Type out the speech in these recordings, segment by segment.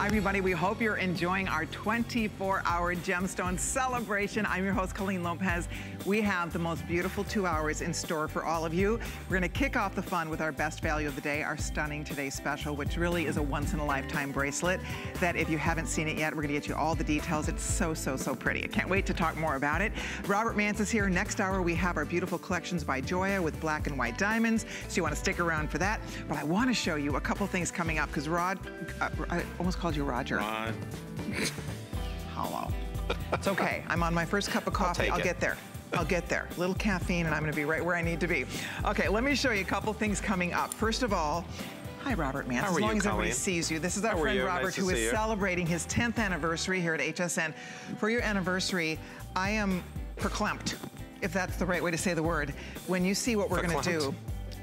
Hi, everybody. We hope you're enjoying our 24-hour gemstone celebration. I'm your host, Colleen Lopez. We have the most beautiful two hours in store for all of you. We're going to kick off the fun with our best value of the day, our stunning Today Special, which really is a once-in-a-lifetime bracelet that if you haven't seen it yet, we're going to get you all the details. It's so, so, so pretty. I can't wait to talk more about it. Robert Manse is here. Next hour, we have our beautiful collections by Joya with black and white diamonds, so you want to stick around for that. But I want to show you a couple things coming up because Rod, uh, I almost called you Roger. Rod. Hello. It's okay. I'm on my first cup of coffee. I'll, I'll get there. I'll get there. A little caffeine and I'm gonna be right where I need to be. Okay, let me show you a couple things coming up. First of all, Hi, Robert Manse. How as long you, as everybody Colleen? sees you. This is our How friend? Robert Nice who is you. celebrating his 10th anniversary here at HSN. For your anniversary, I am perclamped, if that's the right way to say the word, when you see what we're gonna do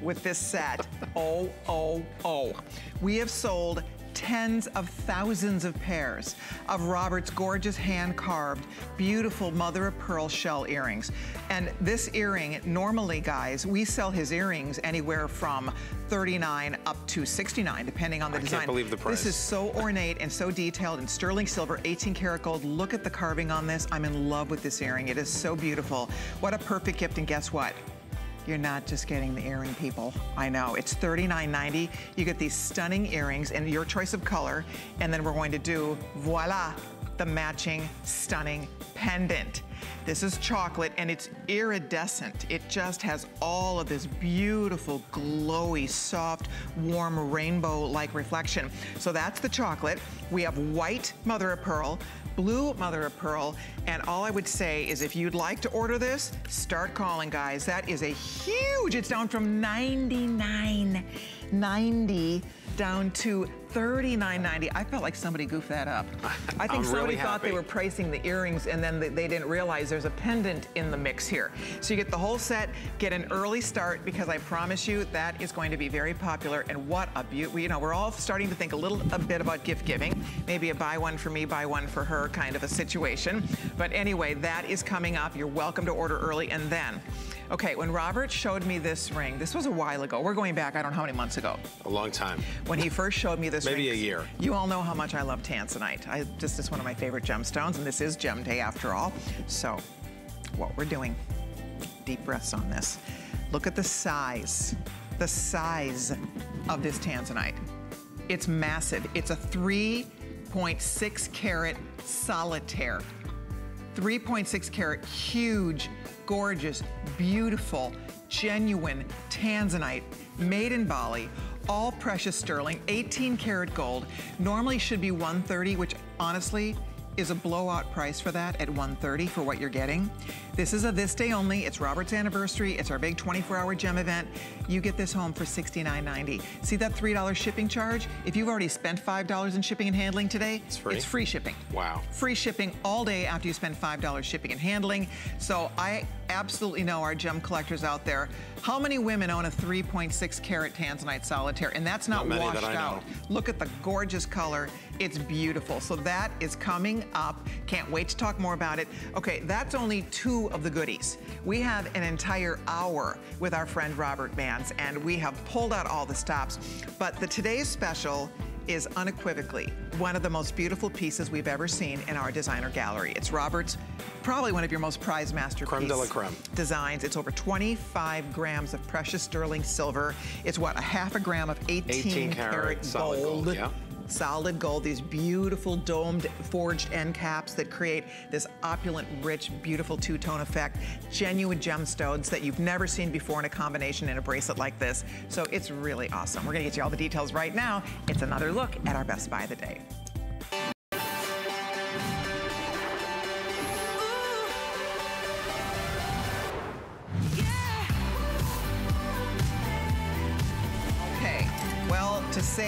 with this set. oh, oh, oh. We have sold tens of thousands of pairs of Robert's gorgeous hand-carved, beautiful mother of pearl shell earrings. And this earring, normally, guys, we sell his earrings anywhere from 39 up to 69, depending on the I can't design. believe the price. This is so ornate and so detailed in sterling silver, 18 karat gold. Look at the carving on this. I'm in love with this earring. It is so beautiful. What a perfect gift, and guess what? You're not just getting the earring, people. I know, it's $39.90. You get these stunning earrings in your choice of color, and then we're going to do, voila, the matching stunning pendant. This is chocolate and it's iridescent. It just has all of this beautiful, glowy, soft, warm rainbow-like reflection. So that's the chocolate. We have white mother of pearl, blue mother of pearl, and all I would say is if you'd like to order this, start calling, guys. That is a huge, it's down from 99.90 down to $39.90. I felt like somebody goofed that up. I think I'm somebody really thought they were pricing the earrings and then they- they didn't realize there's a pendant in the mix here. So you get the whole set, get an early start because I promise you that is going to be very popular and what a beauty, you know, we're all starting to think a little a bit about gift giving, maybe a buy one for me, buy one for her kind of a situation. But anyway, that is coming up. You're welcome to order early and then, okay, when Robert showed me this ring, this was a while ago. We're going back, I don't know how many months ago A long time. when he first showed me this Maybe ring. Maybe a year. You all know how much I love tanzanite. I just it's one of my favorite gemstones, and this is Gem Day after all. So, what we're doing, deep breaths on this. Look at the size, the size of this tanzanite. It's massive. It's a 3.6 carat solitaire. 3.6 carat, huge, gorgeous, beautiful, genuine tanzanite, made in Bali, all precious sterling, 18 karat gold. Normally should be 130, which honestly is a blowout price for that at 130 for what you're getting. This is a this day only. It's Robert's anniversary. It's our big 24-hour gem event. You get this home for $69.90. See that $3 shipping charge? If you've already spent $5 in shipping and handling today, It's free? it's free shipping. Wow. Free shipping all day after you spend $5 shipping and handling. So I absolutely know our gem collectors out there. How many women own a 3.6 carat tanzanite solitaire? And that's not, Not washed that out. Look at the gorgeous color. It's beautiful. So that is coming up. Can't wait to talk more about it. Okay, that's only two of the goodies. We have an entire hour with our friend Robert Manse, and we have pulled out all the stops. But the today's special is unequivocally one of the most beautiful pieces we've ever seen in our designer gallery. It's Robert's, probably one of your most prized masterpieces Creme de la creme. designs. It's over 25 grams of precious sterling silver. It's what, a half a gram of 18, 18 karat solid gold, yeah. Solid gold, these beautiful domed forged end caps that create this opulent, rich, beautiful two-tone effect. Genuine gemstones that you've never seen before in a combination in a bracelet like this. So it's really awesome. We're gonna get you all the details right now. It's another look at our best buy of the day.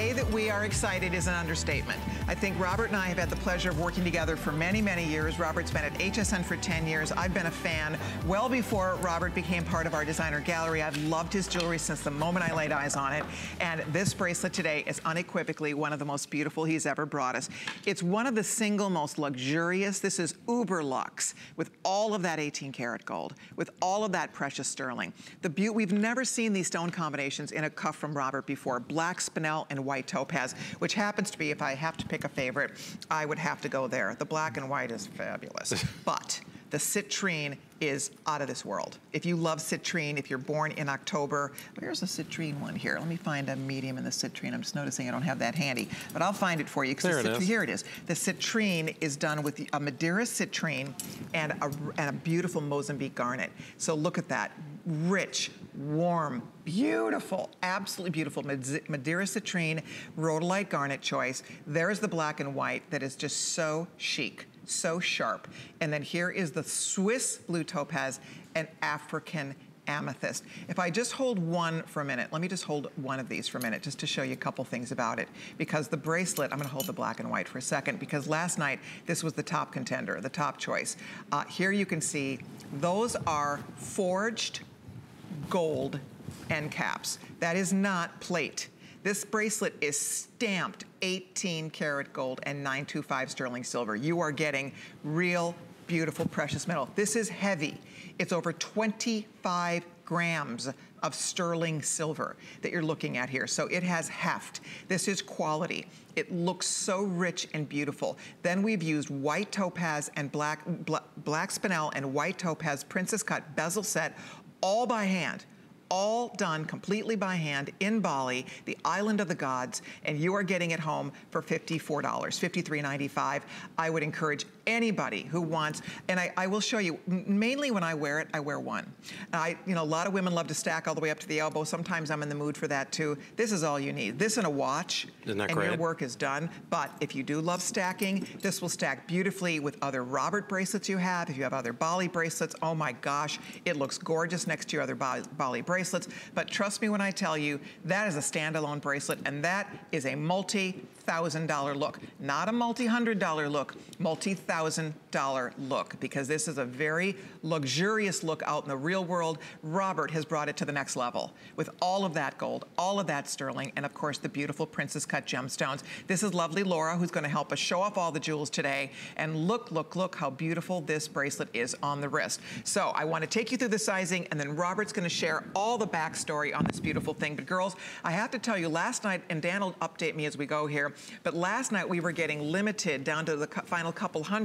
Say that we are excited is an understatement. I think Robert and I have had the pleasure of working together for many, many years. Robert's been at HSN for 10 years. I've been a fan well before Robert became part of our designer gallery. I've loved his jewelry since the moment I laid eyes on it. And this bracelet today is unequivocally one of the most beautiful he's ever brought us. It's one of the single most luxurious. This is uber luxe with all of that 18 karat gold, with all of that precious sterling. The beauty, we've never seen these stone combinations in a cuff from Robert before. Black spinel and and white topaz, which happens to be, if I have to pick a favorite, I would have to go there. The black and white is fabulous. but the citrine is out of this world. If you love citrine, if you're born in October, where's the citrine one here? Let me find a medium in the citrine. I'm just noticing I don't have that handy, but I'll find it for you. There the it is. Here it is. The citrine is done with a Madeira citrine and a, and a beautiful Mozambique garnet. So look at that, rich, warm, beautiful, absolutely beautiful Madeira citrine, rhodolite garnet choice. There's the black and white that is just so chic so sharp. And then here is the Swiss blue topaz and African amethyst. If I just hold one for a minute, let me just hold one of these for a minute just to show you a couple things about it. Because the bracelet, I'm gonna hold the black and white for a second because last night this was the top contender, the top choice. Uh, here you can see those are forged gold end caps. That is not plate. This bracelet is stamped 18 karat gold and 925 sterling silver. You are getting real beautiful precious metal. This is heavy. It's over 25 grams of sterling silver that you're looking at here. So it has heft. This is quality. It looks so rich and beautiful. Then we've used white topaz and black, black, black spinel and white topaz princess cut bezel set all by hand all done completely by hand in Bali, the island of the gods, and you are getting it home for $54, $53.95. I would encourage anybody who wants, and I, I, will show you, mainly when I wear it, I wear one. I, you know, a lot of women love to stack all the way up to the elbow. Sometimes I'm in the mood for that too. This is all you need. This and a watch, and great? your work is done. But if you do love stacking, this will stack beautifully with other Robert bracelets you have. If you have other Bali bracelets, oh my gosh, it looks gorgeous next to your other Bali bracelets. But trust me when I tell you, that is a standalone bracelet, and that is a multi thousand dollar look, not a multi-hundred dollar look, multi-thousand dollar look, because this is a very luxurious look out in the real world. Robert has brought it to the next level with all of that gold, all of that sterling, and of course the beautiful princess cut gemstones. This is lovely Laura who's gonna help us show off all the jewels today. And look, look, look how beautiful this bracelet is on the wrist. So I wanna take you through the sizing and then Robert's gonna share all the backstory on this beautiful thing. But girls, I have to tell you last night, and Dan will update me as we go here, but last night we were getting limited down to the final couple hundred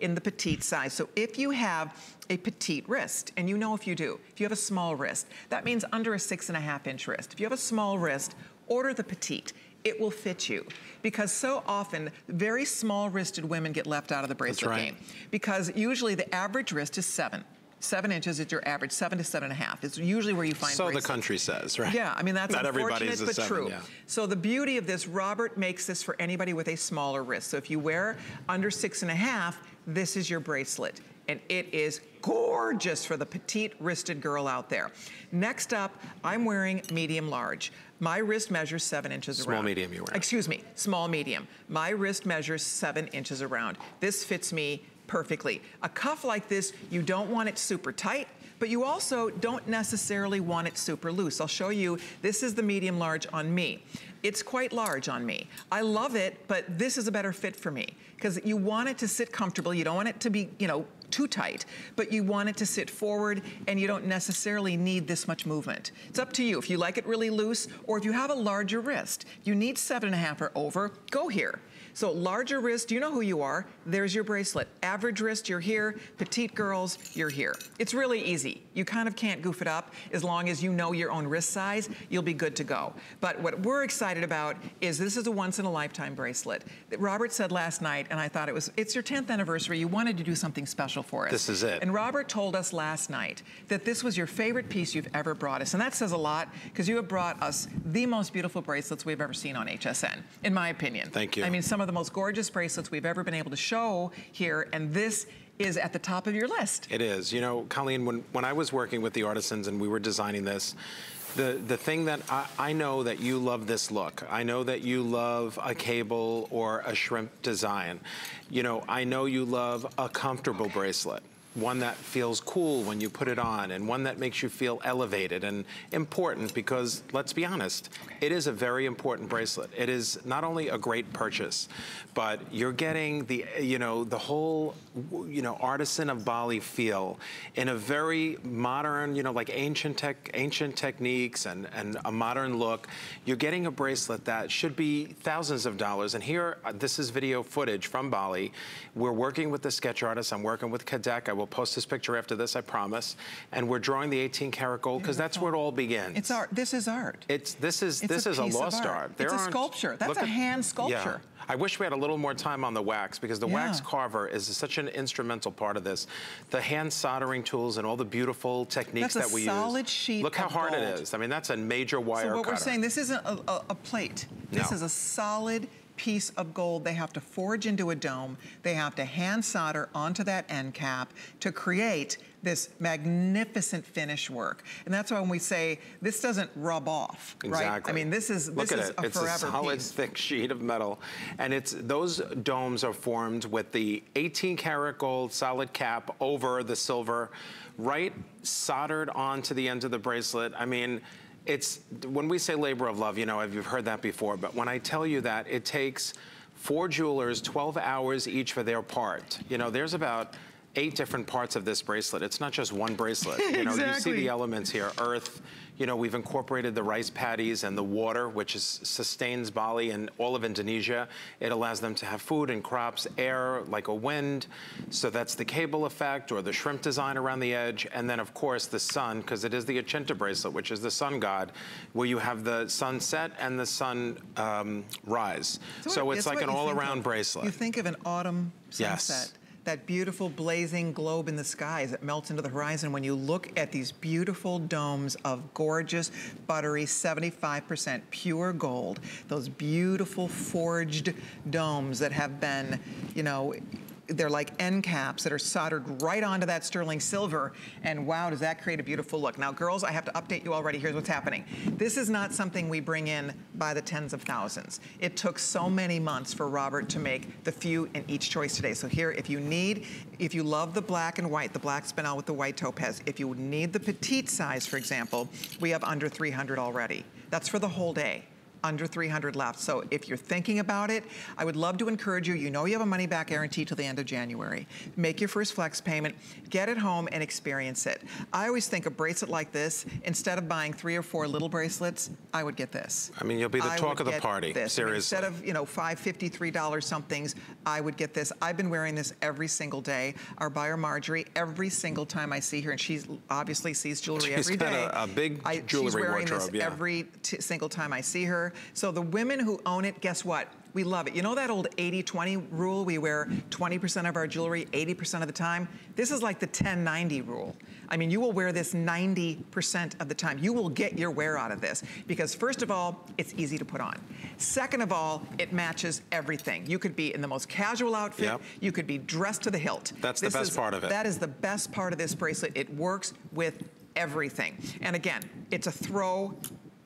in the petite size. So if you have a petite wrist, and you know if you do, if you have a small wrist, that means under a six and a half inch wrist. If you have a small wrist, order the petite it will fit you. Because so often, very small wristed women get left out of the bracelet right. game. Because usually the average wrist is seven. Seven inches is your average, seven to seven and a half. It's usually where you find So bracelets. the country says, right? Yeah, I mean, that's Not unfortunate, but seven, true. Yeah. So the beauty of this, Robert makes this for anybody with a smaller wrist. So if you wear under six and a half, this is your bracelet. And it is gorgeous for the petite wristed girl out there. Next up, I'm wearing medium large. My wrist measures seven inches small around. Small medium you wear. Excuse me, small medium. My wrist measures seven inches around. This fits me perfectly. A cuff like this, you don't want it super tight, but you also don't necessarily want it super loose. I'll show you, this is the medium large on me. It's quite large on me. I love it, but this is a better fit for me because you want it to sit comfortable. You don't want it to be, you know, too tight, but you want it to sit forward and you don't necessarily need this much movement. It's up to you. If you like it really loose or if you have a larger wrist, you need seven and a half or over, go here. So larger wrist, you know who you are. There's your bracelet. Average wrist, you're here. Petite girls, you're here. It's really easy. You kind of can't goof it up. As long as you know your own wrist size, you'll be good to go. But what we're excited about is this is a once in a lifetime bracelet. Robert said last night, and I thought it was, it's your 10th anniversary. You wanted to do something special for us. This is it. And Robert told us last night that this was your favorite piece you've ever brought us. And that says a lot because you have brought us the most beautiful bracelets we've ever seen on HSN, in my opinion. Thank you. I mean, some of the most gorgeous bracelets we've ever been able to show here, and this is at the top of your list. It is. You know, Colleen, when, when I was working with the artisans and we were designing this, the, the thing that I, I, know that you love this look. I know that you love a cable or a shrimp design. You know, I know you love a comfortable okay. bracelet. One that feels cool when you put it on and one that makes you feel elevated and important because let's be honest, okay. it is a very important bracelet. It is not only a great purchase, but you're getting the, you know, the whole, you know, artisan of Bali feel in a very modern, you know, like ancient tech, ancient techniques and, and a modern look. You're getting a bracelet that should be thousands of dollars. And here, uh, this is video footage from Bali. We're working with the sketch artist. I'm working with Kadek. I will post this picture after this, I promise. And we're drawing the 18 karat gold because that's where it all begins. It's art. This is art. It's this is it's this a is a lost art. art. There it's a sculpture. That's a hand sculpture. Yeah. I wish we had a little more time on the wax because the yeah. wax carver is such an instrumental part of this. The hand soldering tools and all the beautiful techniques that we use. That's a solid sheet Look how hard gold. it is. I mean, that's a major wire So what cutter. we're saying, this isn't a, a, a plate. This no. is a solid piece of gold they have to forge into a dome. They have to hand solder onto that end cap to create this magnificent finish work. And that's why when we say this doesn't rub off, exactly. right? I mean, this is Look this at is it. a it's forever a solid, piece. thick sheet of metal. And it's those domes are formed with the 18 karat gold solid cap over the silver, right soldered onto the end of the bracelet. I mean, it's, when we say labor of love, you know, you've heard that before, but when I tell you that, it takes four jewelers 12 hours each for their part. You know, there's about eight different parts of this bracelet. It's not just one bracelet. You know, exactly. you see the elements here, earth, you know, we've incorporated the rice paddies and the water, which is, sustains Bali and all of Indonesia. It allows them to have food and crops, air, like a wind. So that's the cable effect or the shrimp design around the edge. And then, of course, the sun, because it is the Achinta bracelet, which is the sun god, where you have the sunset and the sun um, rise. So, so it's like an all-around bracelet. You think of an autumn sunset. Yes that beautiful blazing globe in the sky as it melts into the horizon, when you look at these beautiful domes of gorgeous, buttery, 75% pure gold, those beautiful forged domes that have been, you know, they're like end caps that are soldered right onto that sterling silver. And wow, does that create a beautiful look. Now, girls, I have to update you already. Here's what's happening. This is not something we bring in by the tens of thousands. It took so many months for Robert to make the few in each choice today. So here, if you need, if you love the black and white, the black spinel with the white topaz, if you need the petite size, for example, we have under 300 already. That's for the whole day under 300 left. So if you're thinking about it, I would love to encourage you. You know you have a money back guarantee till the end of January. Make your first flex payment, get it home and experience it. I always think a bracelet like this, instead of buying three or four little bracelets, I would get this. I mean, you'll be the I talk of the party, this. seriously. I mean, instead of, you know, $5.53 somethings, I would get this. I've been wearing this every single day. Our buyer Marjorie, every single time I see her, and she obviously sees jewelry she's every day. a, a big jewelry I, she's wearing wardrobe, this yeah. every single time I see her. So the women who own it, guess what? We love it. You know that old 80-20 rule? We wear 20% of our jewelry 80% of the time? This is like the 10-90 rule. I mean, you will wear this 90% of the time. You will get your wear out of this because first of all, it's easy to put on. Second of all, it matches everything. You could be in the most casual outfit. Yep. You could be dressed to the hilt. That's this the best is, part of it. That is the best part of this bracelet. It works with everything. And again, it's a throw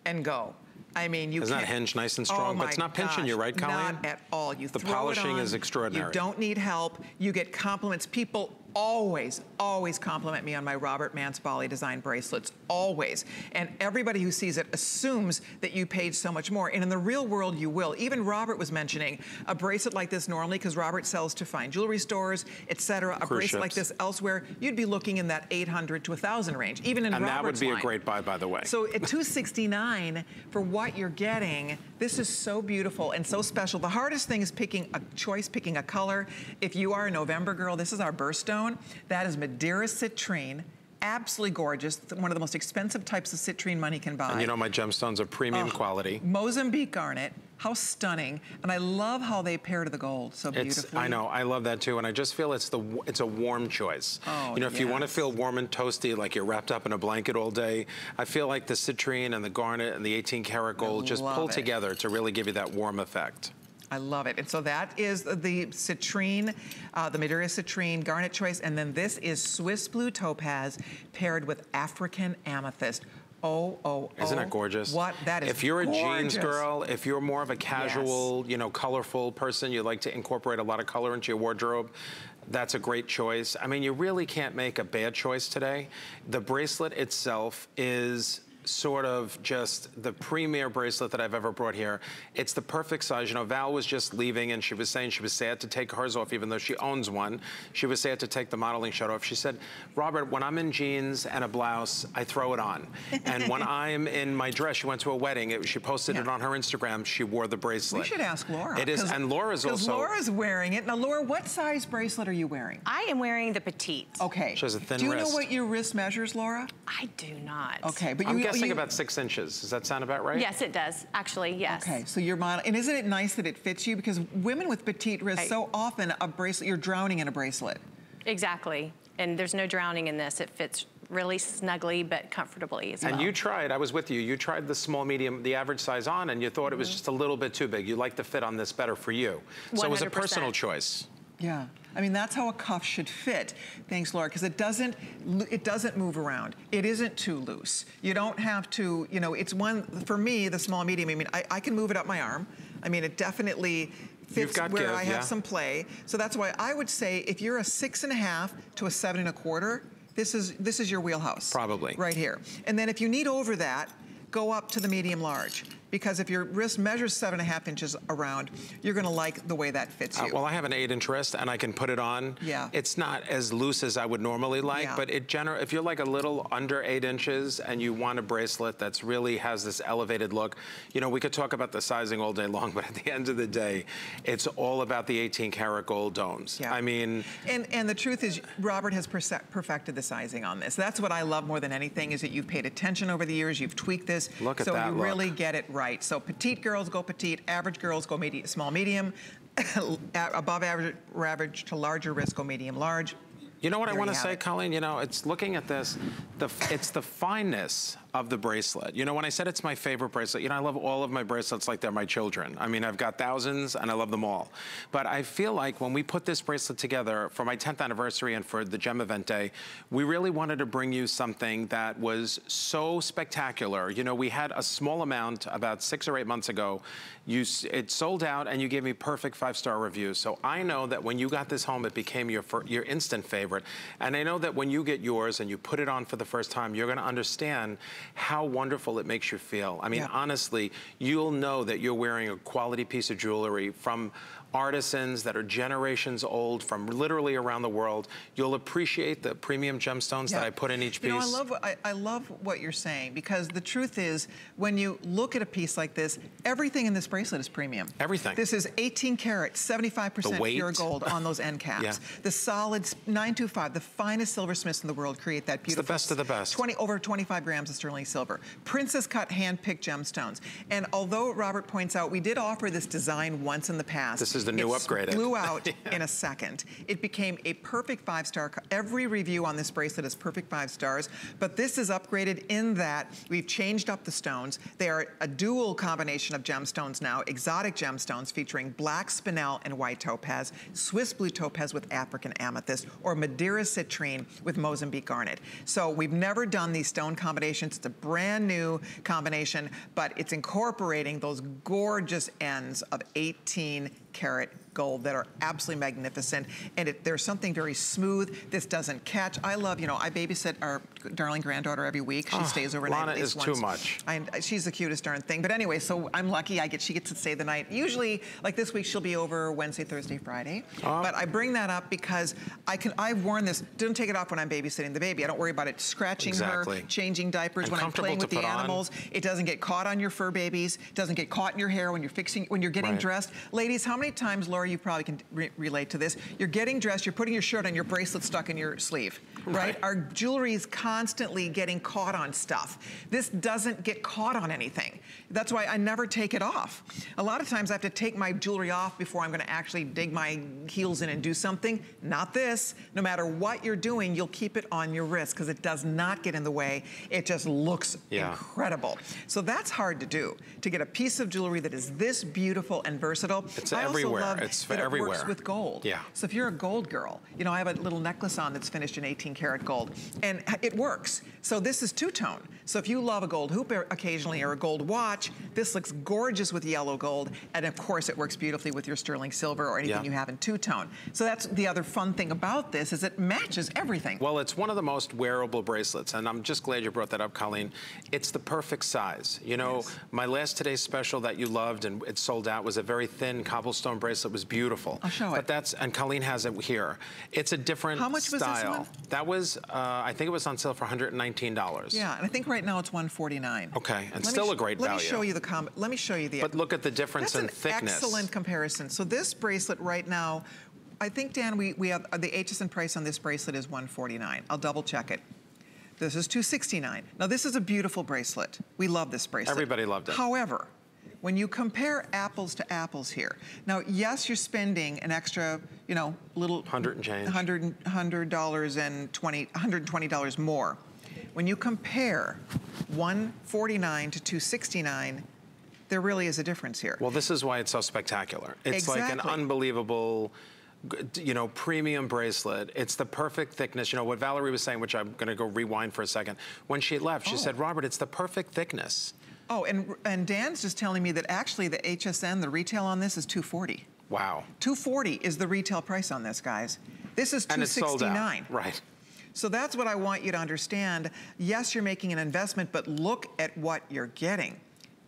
and go. I mean, you Isn't can't. that hinge nice and strong? Oh but it's not pinching you, right, Colleen? Not at all. You the polishing on, is extraordinary. You don't need help. You get compliments. People always, always compliment me on my Robert Manse Bali design bracelets, always. And everybody who sees it assumes that you paid so much more. And in the real world, you will. Even Robert was mentioning a bracelet like this normally, because Robert sells to fine jewelry stores, etc. A bracelet like this elsewhere, you'd be looking in that 800 to 1,000 range, even in and Robert's that would be line. a great buy, by the way. So at 269 for what you're getting, this is so beautiful and so special. The hardest thing is picking a choice, picking a color. If you are a November girl, this is our birthstone. That is Madeira citrine. Absolutely gorgeous. One of the most expensive types of citrine money can buy. and you know my gemstones are premium Oh, quality. Mozambique garnet. How stunning. And I love how they pair to the gold so It's, beautifully. I know, I love that too, and I just feel it's the it's a warm choice. Oh, you know, if you want to feel warm and toasty, like you're wrapped up in a blanket all day, I feel like the citrine and the garnet and the 18 karat gold just pull it. together to really give you that warm effect. I love it. And so that is the citrine, uh, the Madeira citrine garnet choice. And then this is Swiss blue topaz paired with African amethyst. Oh, oh, Isn't oh. that gorgeous? What? That is If you're a jeans girl, if you're more of a casual, you know, colorful person, you like to incorporate a lot of color into your wardrobe, that's a great choice. I mean, you really can't make a bad choice today. The bracelet itself is sort of just the premier bracelet that I've ever brought here. It's the perfect size. You know, Val was just leaving and she was saying she was sad to take hers off even though she owns one. She was sad to take the modeling shirt off. She said, Robert, when I'm in jeans and a blouse, I throw it on. and when I'm in my dress, she went to a wedding, it, she posted it on her Instagram, she wore the bracelet. We should ask Laura. It is, 'cause- and Laura's 'cause also, Laura's wearing it. Now, Laura, what size bracelet are you wearing? I am wearing the petite. Okay. She has a thin Do you know what your wrist measures, Laura? I do not. Okay, but you I'm guessing you, about six inches. Does that sound about right? Yes, it does. Actually, yes. Okay, so your model, and isn't it nice that it fits you? Because women with petite wrists, Right. so often a bracelet, you're drowning in a bracelet. Exactly. And there's no drowning in this. It fits really snugly but comfortably as well. And you tried, I was with you, you tried the small, medium, the average size on, and you thought it was mm-hmm. just a little bit too big. You like the fit on this better for you. So it was a personal choice. Yeah, I mean that's how a cuff should fit. Thanks, Laura, because it doesn't it doesn't move around. It isn't too loose. You don't have to, you know, it's one for me the small medium. I mean, I, I can move it up my arm. I mean, it definitely fits where give, I have yeah. some play. So that's why I would say if you're a six and a half to a seven and a quarter, this is this is your wheelhouse. Probably. right here. And then if you need over that, go up to the medium large. Because if your wrist measures seven and a half inches around, you're gonna like the way that fits Uh, you. well, I have an eight inch wrist and I can put it on. Yeah. It's not as loose as I would normally like, Yeah. but it gener- if you're like a little under eight inches and you want a bracelet that's really has this elevated look, you know, we could talk about the sizing all day long, but at the end of the day, it's all about the 18 karat gold domes. Yeah. I mean, And and the truth is, Robert has perfected the sizing on this. That's what I love more than anything is that you've paid attention over the years. You've tweaked this, Look at so that you look. really get it right. So petite girls go petite, average girls go medium, small medium, above average, average to larger risk go medium large. You know what I want to say, it. Colleen? You know, it's looking at this, the, it's the fineness of the bracelet. You know, when I said it's my favorite bracelet, you know, I love all of my bracelets like they're my children. I mean, I've got thousands and I love them all. But I feel like when we put this bracelet together for my 10th anniversary and for the Gem Event Day, we really wanted to bring you something that was so spectacular. You know, we had a small amount about six or eight months ago. You, it sold out and you gave me perfect five-star reviews. So I know that when you got this home, it became your, your instant favorite. And I know that when you get yours and you put it on for the first time, you're gonna understand how wonderful it makes you feel. I mean, Yeah. honestly, you'll know that you're wearing a quality piece of jewelry from artisans that are generations old from literally around the world. You'll appreciate the premium gemstones that I put in each piece. You know, I love, what, I, I love what you're saying because the truth is, when you look at a piece like this, everything in this bracelet is premium. Everything. This is 18 karat, 75% pure gold on those end caps. Yeah. The solid 925, the finest silversmiths in the world create that beautiful. the best of the best. 20 over 25 grams of sterling silver, princess cut, hand picked gemstones. And although Robert points out, we did offer this design once in the past. This is the new it upgraded. Blew out in a second. It became a perfect five star. Every review on this bracelet is perfect five stars, but this is upgraded in that we've changed up the stones. They are a dual combination of gemstones now, exotic gemstones featuring black spinel and white topaz, Swiss blue topaz with African amethyst, or Madeira citrine with Mozambique garnet. So we've never done these stone combinations. It's a brand new combination, but it's incorporating those gorgeous ends of 18 karat gold that are absolutely magnificent. And it, there's something very smooth. This doesn't catch. I love, you know, I babysit our darling granddaughter every week. She Oh, stays overnight Lana at least is too once. much. I, she's the cutest darn thing. But anyway, so I'm lucky. I get she gets to stay the night. Usually, like this week, she'll be over Wednesday, Thursday, Friday. Oh. But I bring that up because I can. I've worn this. Don't take it off when I'm babysitting the baby. I don't worry about it scratching Exactly. her, changing diapers And when I'm playing with the put on. animals. It doesn't get caught on your fur babies. It doesn't get caught in your hair when you're fixing when you're getting Right. dressed. Ladies, how many times, Laura, you probably can re- relate to this? You're getting dressed. You're putting your shirt on. Your bracelet stuck in your sleeve. Right? Right. Our jewelry is constantly getting caught on stuff. This doesn't get caught on anything. That's why I never take it off. A lot of times I have to take my jewelry off before I'm gonna actually dig my heels in and do something. Not this. No matter what you're doing, you'll keep it on your wrist because it does not get in the way. It just looks Yeah. incredible. So that's hard to do, to get a piece of jewelry that is this beautiful and versatile. It's I also everywhere. love It's that it works with gold. Yeah. So if you're a gold girl, you know, I have a little necklace on that's finished in 18 karat gold. And it works. So this is two-tone. So if you love a gold hoop occasionally or a gold watch, this looks gorgeous with yellow gold. And of course it works beautifully with your sterling silver or anything yeah. you have in two-tone. So that's the other fun thing about this is it matches everything. Well, it's one of the most wearable bracelets. And I'm just glad you brought that up, Colleen. It's the perfect size. You know, yes. my last today's special that you loved and it sold out was a very thin cobblestone bracelet. It was beautiful. I'll show but it. But that's, and Colleen has it here. It's a different How much style. was this one? That was, uh, I think it was on sale for $119. Yeah, and I think right now it's 149. Okay, and let still a great let value. Let me show you the com let me show you the But look at the difference That's in thickness. excellent comparison. So this bracelet right now, I think Dan, we, we have the HSN price on this bracelet is 149. I'll double check it. This is 269. Now this is a beautiful bracelet. We love this bracelet. Everybody loved it. However, when you compare apples to apples here, now yes, you're spending an extra, you know, little hundred and change, hundred hundred dollars and twenty, hundred twenty dollars more. When you compare 149 to 269, there really is a difference here. Well, this is why it's so spectacular. It's exactly. like an unbelievable you know, premium bracelet. It's the perfect thickness. You know, what Valerie was saying, which I'm going to go rewind for a second. When she left, she oh. said, Robert, it's the perfect thickness. Oh, and, and Dan's just telling me that actually the HSN, the retail on this is 240. Wow. 240 is the retail price on this, guys. This is 269. Right. So that's what I want you to understand. Yes, you're making an investment, but look at what you're getting.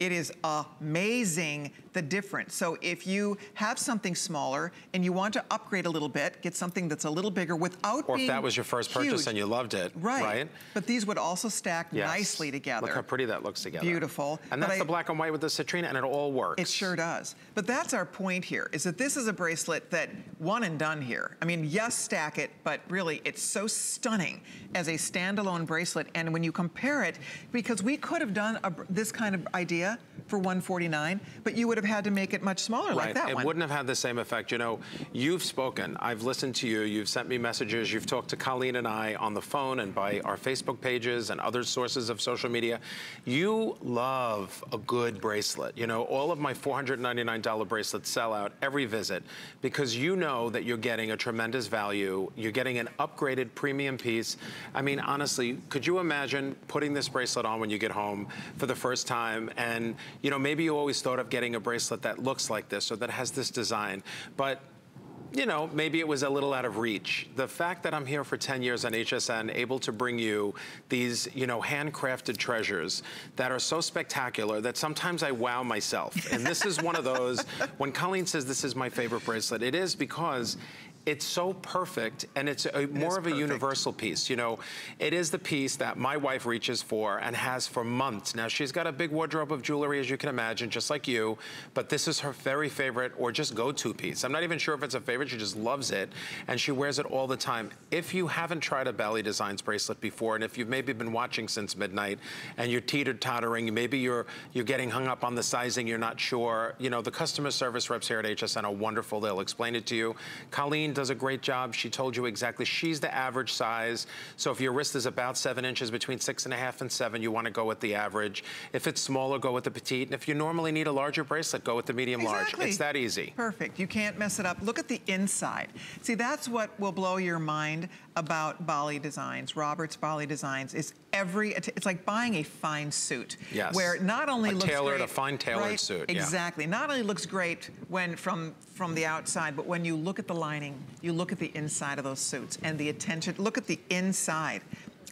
It is amazing the difference. So if you have something smaller and you want to upgrade a little bit, get something that's a little bigger without or if that was your first huge. purchase and you loved it, right? right? But these would also stack yes. nicely together. Look how pretty that looks together. Beautiful. And that's I, the black and white with the citrine, and it all works. It sure does. But that's our point here, is that this is a bracelet that one and done here. I mean, yes, stack it, but really it's so stunning as a standalone bracelet. And when you compare it, because we could have done a, this kind of idea for 149 but you would have had to make it much smaller right. like that it one. It wouldn't have had the same effect. You know, you've spoken. I've listened to you. You've sent me messages. You've talked to Colleen and I on the phone and by our Facebook pages and other sources of social media. You love a good bracelet. You know, all of my $499 bracelets sell out every visit because you know that you're getting a tremendous value. You're getting an upgraded premium piece. I mean, honestly, could you imagine putting this bracelet on when you get home for the first time and you know, maybe you always thought of getting a bracelet that looks like this or that has this design, but you know, maybe it was a little out of reach. The fact that I'm here for 10 years on HSN, able to bring you these, you know, handcrafted treasures that are so spectacular that sometimes I wow myself. And this is one of those, when Colleen says this is my favorite bracelet, it is because it's so perfect and it's a, more of a universal piece. You know, it is the piece that my wife reaches for and has for months. Now, she's got a big wardrobe of jewelry, as you can imagine, just like you, but this is her very favorite or just go-to piece. I'm not even sure if it's a favorite, she just loves it, and she wears it all the time. If you haven't tried a Bali Designs bracelet before, and if you've maybe been watching since midnight, and you're teeter-tottering, maybe you're, you're getting hung up on the sizing, you're not sure, you know, the customer service reps here at HSN are wonderful. They'll explain it to you. Colleen does a great job. She told you exactly. She's the average size. So if your wrist is about seven inches, between six and a half and seven, you want to go with the average. If it's smaller, go with the petite. And if you normally need a larger bracelet, go with the medium exactly. large. It's that easy. Perfect. You can't mess it up. Look at the inside. See, that's what will blow your mind about Bali Designs, Robert's Bali Designs, is every, it's like buying a fine suit. Yes. Where not only a looks tailored, great, a fine tailored right? suit. Exactly. Yeah. Not only looks great when from from the outside, but when you look at the lining, you look at the inside of those suits and the attention, look at the inside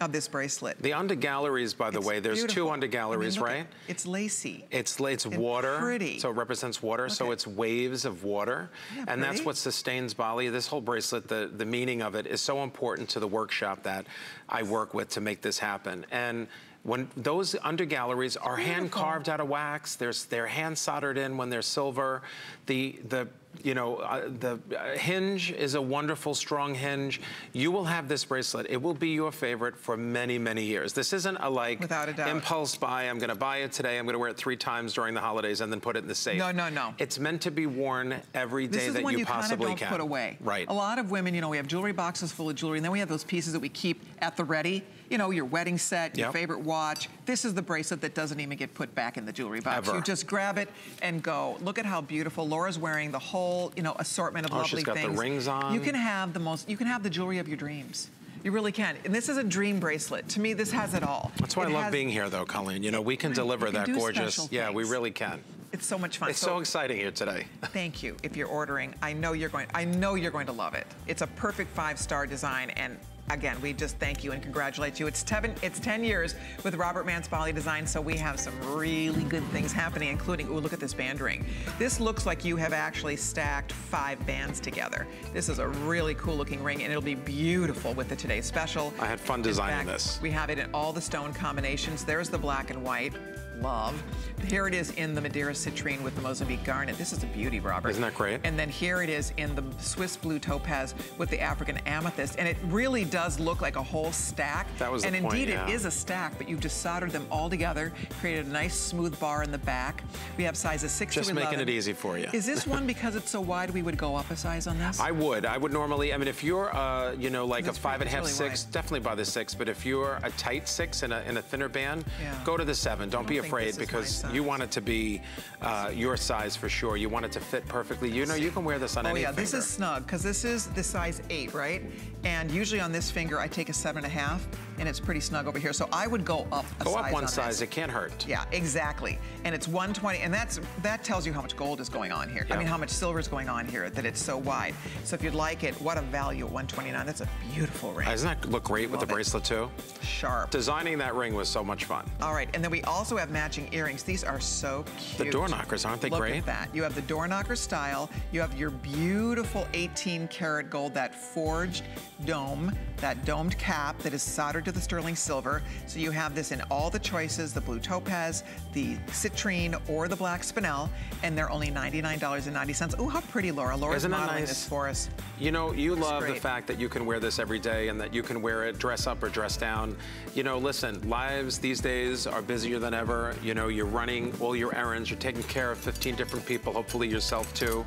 of this bracelet. The under galleries, by the it's way, there's beautiful. two under galleries, I mean, right? It's lacy. It's it's water. Pretty. So it represents water. So it's waves of water, yeah, and that's what sustains Bali. This whole bracelet, the the meaning of it is so important to the workshop that I work with to make this happen. And when those under galleries are hand carved out of wax, there's, they're hand soldered in when they're silver. The, the you know, uh, the uh, hinge is a wonderful, strong hinge. You will have this bracelet. It will be your favorite for many, many years. This isn't a like Without a doubt. impulse buy. I'm going to buy it today. I'm going to wear it three times during the holidays and then put it in the safe. No, no, no. It's meant to be worn every day that you, you possibly don't can. put away. Right. A lot of women, you know, we have jewelry boxes full of jewelry, and then we have those pieces that we keep at the ready. You know, your wedding set, your yep. favorite watch. This is the bracelet that doesn't even get put back in the jewelry box. Ever. You just grab it and go. Look at how beautiful. Laura's wearing the whole, you know, assortment of oh, lovely she's got things. the rings on. You can have the most, you can have the jewelry of your dreams You really can. And this is a dream bracelet. To me, this has it all. That's why it I love being here, though, Colleen. You know, we can deliver can that gorgeous. Yeah, we really can. It's so much fun. It's so exciting here today. Thank you. If you're ordering, I know you're going. I know you're going to love it. It's a perfect five-star design, and again, we just thank you and congratulate you. It's 10, it's 10 years with Robert Manse Bali Design, so we have some really good things happening, including, ooh, look at this band ring. This looks like you have actually stacked five bands together. This is a really cool looking ring, and it'll be beautiful with the Today's Special. I had fun designing fact, this. We have it in all the stone combinations. There's the black and white. Love. Here it is in the Madeira citrine with the Mozambique garnet. This is a beauty, Robert. Isn't that great? And then here it is in the Swiss blue topaz with the African amethyst. And it really does look like a whole stack. That was the And point, indeed, yeah. it is a stack, but you've just soldered them all together, created a nice smooth bar in the back. We have sizes 6 Just to 11. making it easy for you. Is this one because it's so wide we would go up a size on this? I would. I would normally. I mean, if you're, uh, you know, like That's a five and a half, really six, wide. definitely buy the six. But if you're a tight six in a, in a thinner band, Yeah. go to the seven. Don't, don't be think afraid this is my because you want it to be uh, your size for sure. You want it to fit perfectly. You know, you can wear this on Oh any yeah, this is snug because this is the size eight, right? And usually on this finger, I take a seven and a half, and it's pretty snug over here. So I would go up a Go size up one on size. This. It can't hurt. Yeah, exactly. And it's 120, and that's that tells you how much gold is going on here. I mean, how much silver is going on here that it's so wide. So if you'd like it, what a value at 129. That's a beautiful ring. Doesn't that look great with the it. bracelet too? Sharp. Designing that ring was so much fun. All right, and then we also have matching earrings. These are so cute. The door knockers, aren't they Look great? at that. You have the door knocker style. You have your beautiful 18 karat gold, that forged dome, that domed cap that is soldered to the sterling silver. So you have this in all the choices, the blue topaz, the citrine, or the black spinel, and they're only $99.90. Oh, how pretty, Laura. Laura's Isn't that modeling nice? this for us. You know, you Looks love the fact that you can wear this every day and that you can wear it dress up or dress down. You know, listen, lives these days are busier than ever. You know, you're running all your errands, you're taking care of 15 different people, hopefully yourself too.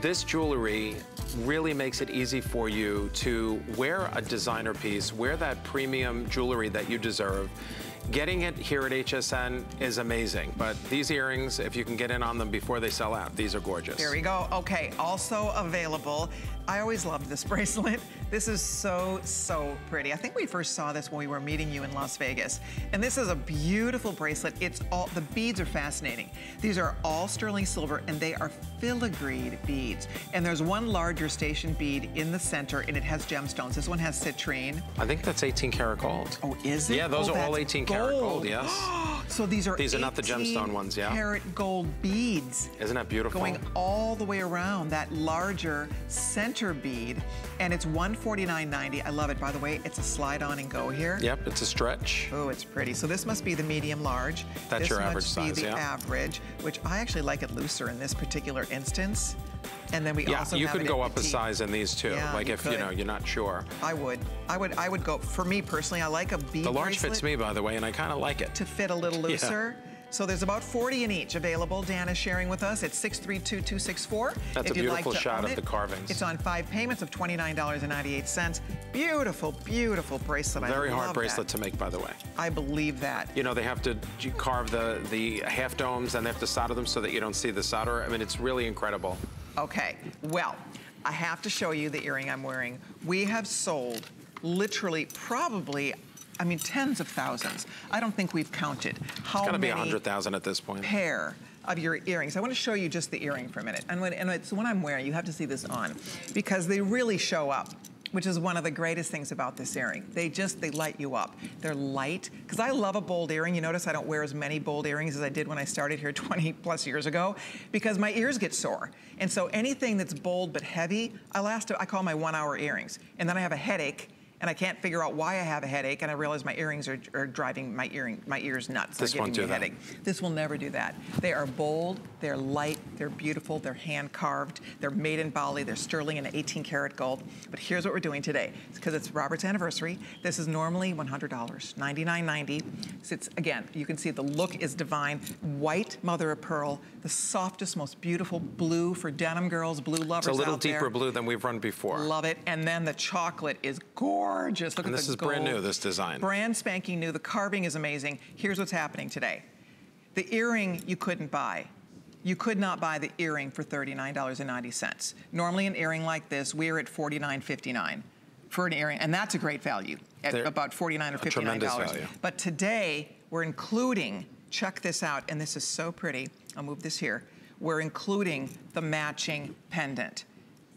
This jewelry really makes it easy for you to wear a designer piece, wear that premium jewelry that you deserve. Getting it here at HSN is amazing, but these earrings, if you can get in on them before they sell out, these are gorgeous. There we go. Okay, also available. I always loved this bracelet. This is so, so pretty. I think we first saw this when we were meeting you in Las Vegas. And this is a beautiful bracelet. It's all, the beads are fascinating. These are all sterling silver and they are filigreed beads. And there's one larger station bead in the center and it has gemstones. This one has citrine. I think that's 18 karat gold. Oh, is it? Yeah, those Oh, are all that's 18 karat gold, yes. So these are These are not the gemstone ones, yeah? Carat gold beads. Isn't that beautiful? Going all the way around that larger center bead, and it's $149.90. I love it. By the way, it's a slide on and go here. Yep, it's a stretch. Oh, it's pretty. So this must be the medium large. That's this your average must size, be the yeah. average, which I actually like it looser in this particular instance. And then we also have Yeah, also you could go up a size in these too. Yeah, like you if you know you're not sure. I would. I would. I would go. For me personally, I like a bead The large fits me, by the way, and I kind of like it. to fit a little Yeah. So there's about 40 in each available. Dan is sharing with us. It's 632264. That's if a you'd beautiful like to shot of it. the carvings. It's on five payments of $29.98. Beautiful, beautiful bracelet. I Very hard bracelet that. to make, by the way. I believe that. You know, they have to carve the, the half domes and they have to solder them so that you don't see the solder. I mean, it's really incredible. Okay, well, I have to show you the earring I'm wearing. We have sold literally probably, I mean, tens of thousands. I don't think we've counted how It's got to be many 100,000 at this point. pair of your earrings. I want to show you just the earring for a minute. And, when, and it's when I'm wearing, you have to see this on because they really show up which is one of the greatest things about this earring. They just, they light you up. They're light, because I love a bold earring. You notice I don't wear as many bold earrings as I did when I started here 20 plus years ago, because my ears get sore. And so anything that's bold but heavy, I last, I call my one hour earrings. And then I have a headache, and I can't figure out why I have a headache, and I realize my earrings are, are driving my earring, my ears nuts. They're This won't giving me do a that. headache. This will never do that. They are bold, they're light, they're beautiful, they're hand carved, they're made in Bali, they're sterling and 18 karat gold. But here's what we're doing today. It's because it's Robert's anniversary. This is normally $100, $99.90. So it's, again, you can see the look is divine. White mother of pearl, the softest, most beautiful blue for denim girls, blue lovers It's a little deeper there. blue than we've run before. Love it. And then the chocolate is gorgeous. Look And at this is brand new, this design. Brand spanking new. The carving is amazing. Here's what's happening today. The earring you couldn't buy. You could not buy the earring for $39.90. Normally an earring like this, we're at $49.59. for an earring, and that's a great value at They're about $49 or 59 tremendous dollars. value. But today we're including, check this out, and this is so pretty. I'll move this here. We're including the matching pendant.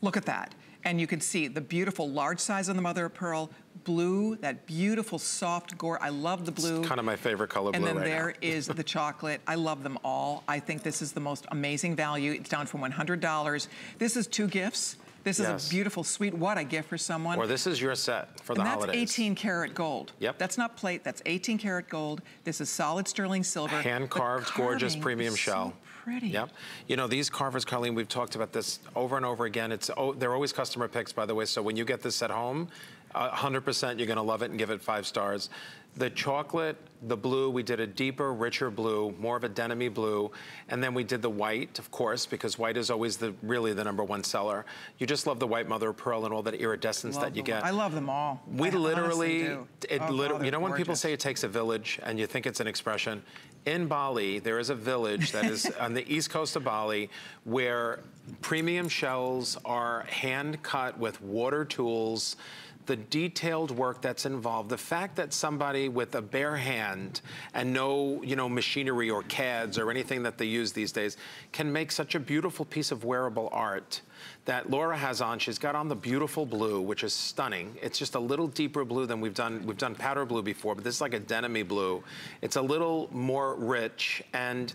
Look at that. And you can see the beautiful large size on the mother of pearl, blue, that beautiful soft gore. I love the blue. Kind of my favorite color And blue then right there is the chocolate. I love them all. I think this is the most amazing value. It's down from $100. This is two gifts. This is Yes. a beautiful, sweet, what I gift for someone. Or this is your set for the and that's holidays. 18 karat gold. Yep. That's not plate, that's 18 karat gold. This is solid sterling silver. Hand-carved, gorgeous premium is shell. Pretty. Yep. You know, these carvers, Colleen, we've talked about this over and over again. It's oh, They're always customer picks, by the way, so when you get this at home, uh, 100% you're going to love it and give it five stars. The chocolate, the blue, we did a deeper, richer blue, more of a denim blue, and then we did the white, of course, because white is always the really the number one seller. You just love the white mother of pearl and all that iridescence Love that you get. I love them all. We I literally, it Oh, liter- God, you know when people say it takes a village and you think it's an expression? In Bali, there is a village that is on the east coast of Bali where premium shells are hand cut with water tools. The detailed work that's involved, the fact that somebody with a bare hand and no, you know, machinery or CADs or anything that they use these days can make such a beautiful piece of wearable art that Laura has on. She's got on the beautiful blue, which is stunning. It's just a little deeper blue than we've done. We've done powder blue before, but this is like a denim blue. It's a little more rich and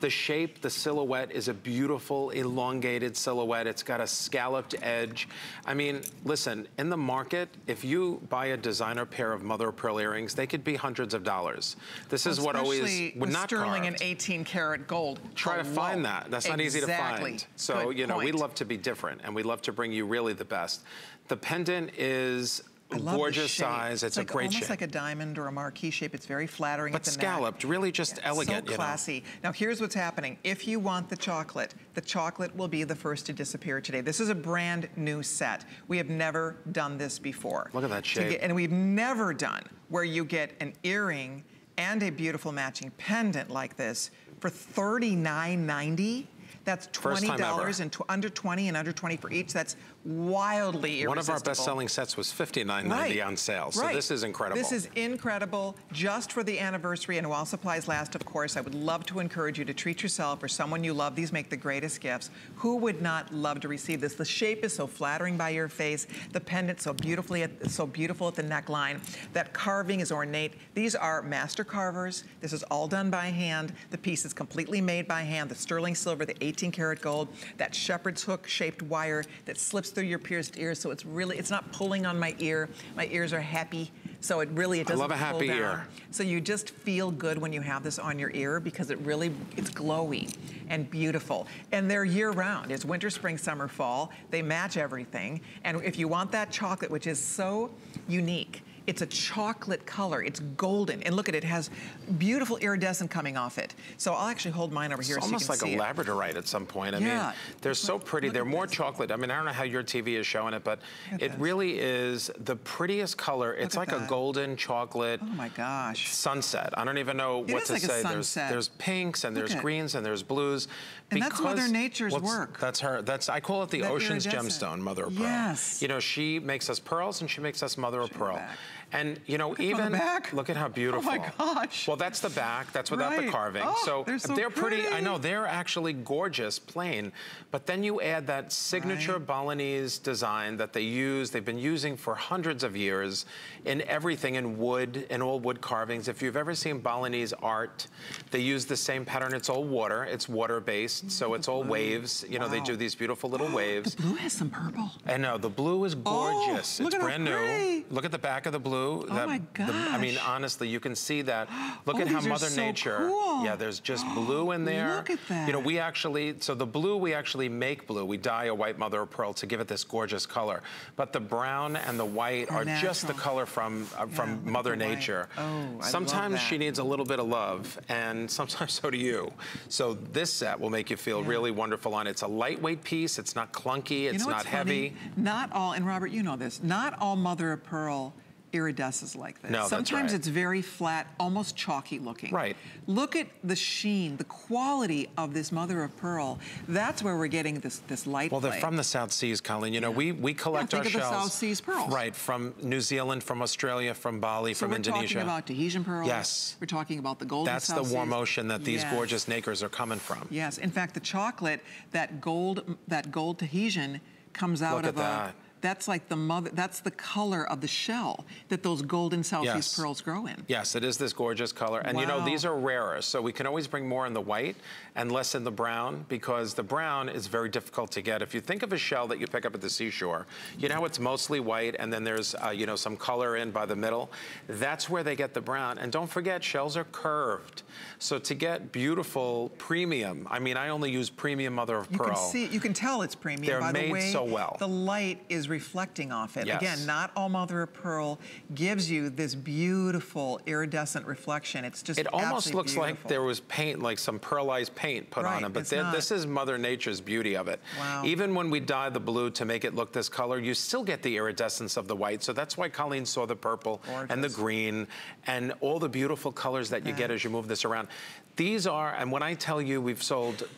the shape, the silhouette is a beautiful elongated silhouette. It's got a scalloped edge. I mean, listen, in the market, if you buy a designer pair of mother of pearl earrings, they could be hundreds of dollars. This is what always would not sterling carved and 18 karat gold. try to find that. That's not easy to find. So, Good you know, we love to be different and we love to bring you really the best. The pendant is I love the gorgeous size. It's, like a great almost shape. like a diamond or a marquise shape. It's very flattering but the neck. scalloped, really just elegant, so you know. classy. Now here's what's happening. If you want the chocolate, the chocolate will be the first to disappear today. This is a brand new set. We have never done this before. Look at that shape. get- and we've never done where you get an earring and a beautiful matching pendant like this for $39.90. That's First time ever. $20 and under 20 and under 20 for each. That's wildly One of our best-selling sets was $59.90 Right. on sale. So Right. this is incredible. This is incredible just for the anniversary and while supplies last, of course. I would love to encourage you to treat yourself or someone you love. These make the greatest gifts. Who would not love to receive this? The shape is so flattering by your face. The pendant so beautifully, at, so beautiful at the neckline. That carving is ornate. These are master carvers. This is all done by hand. The piece is completely made by hand. The sterling silver, the 18 karat gold, that shepherd's hook shaped wire that slips through your pierced ear. So it's really, it's not pulling on my ear. My ears are happy. So it really, it doesn't I love a happy down. ear. So you just feel good when you have this on your ear because it really, it's glowy and beautiful. And they're year round. It's winter, spring, summer, fall. They match everything. And if you want that chocolate, which is so unique, it's a chocolate color. It's golden. And look at it, it has beautiful iridescent coming off it. So I'll actually hold mine over It's here so you almost can like see a it. labradorite at some point. I Yeah. mean, they're so pretty. look They're more this. chocolate. I mean, I don't know how your TV is showing it, but it this. really is the prettiest color. It's like a golden chocolate Oh my gosh. sunset. I don't even know It what to like say. There's sunset. there's pinks and there's greens and there's blues. And that's Mother Nature's work. That's her. That's I call it the That ocean's gemstone, mother of pearl. Yes. You know, she makes us pearls and she makes us mother of pearl. back. And you know, the even back. look at how beautiful. Oh my gosh. Well, that's the back. That's without the carving. Oh, so they're so pretty. I know they're actually gorgeous, plain. But then you add that signature Right. Balinese design that they use. They've been using for hundreds of years in everything in wood, in all wood carvings. If you've ever seen Balinese art, they use the same pattern. It's all water. It's water-based, so it's all waves. You know, they do these beautiful little waves. The blue has some purple. I know the blue is oh, gorgeous. Oh, look it's at brand new. Look at the back of the blue. Oh my the- I mean, honestly, you can see that. Look Oh, at how Mother so Nature. cool. Yeah, there's just blue in there. Look at that. You know, we actually, so the blue, we actually make blue. We dye a white mother of pearl to give it this gorgeous color. But the brown and the white Are are just the color from uh, Yeah, from Mother. Nature. Oh, I Sometimes she needs a little bit of love, and sometimes so do you. So this set will make you feel Yeah. really wonderful on it. It's a lightweight piece. It's not clunky. It's you know not what's heavy. Funny? Not all, and Robert, you know this, not all mother of pearl iridesces like this. No, Sometimes right. it's very flat, almost chalky looking. Right. Look at the sheen, the quality of this mother of pearl. That's where we're getting this this light Well, they're from the South Seas, Colleen. You know, we, we collect think our of the. South Seas pearls. Right, from New Zealand, from Australia, from Bali, so from we're Indonesia. talking about Tahitian pearls. Yes. We're talking about the golden That's South the warm Seas. ocean that these Yes. gorgeous nacres are coming from. Yes, in fact, the chocolate, that gold, that gold Tahitian comes out Look of at a. that. That's like the mother. That's the color of the shell that those golden South Seas Yes. pearls grow in. Yes, it is this gorgeous color. And you know, these are rarer, so we can always bring more in the white and less in the brown because the brown is very difficult to get. If you think of a shell that you pick up at the seashore, you know it's mostly white and then there's, uh, you know, some color in by the middle? That's where they get the brown. And don't forget, shells are curved. So to get beautiful premium, I mean, I only use premium mother of pearl. You can see, you can tell it's premium They're by the made so well. the light is reflecting off it. Yes. Again, not all mother of pearl gives you this beautiful iridescent reflection. It's just It almost looks like there was paint, like some pearlized paint put Right, on them, but not. this is Mother Nature's beauty of it. Wow. Even when we dye the blue to make it look this color, you still get the iridescence of the white. So that's why Colleen saw the purple and the green and all the beautiful colors that you get as you move this around. These are, and when I tell you we've sold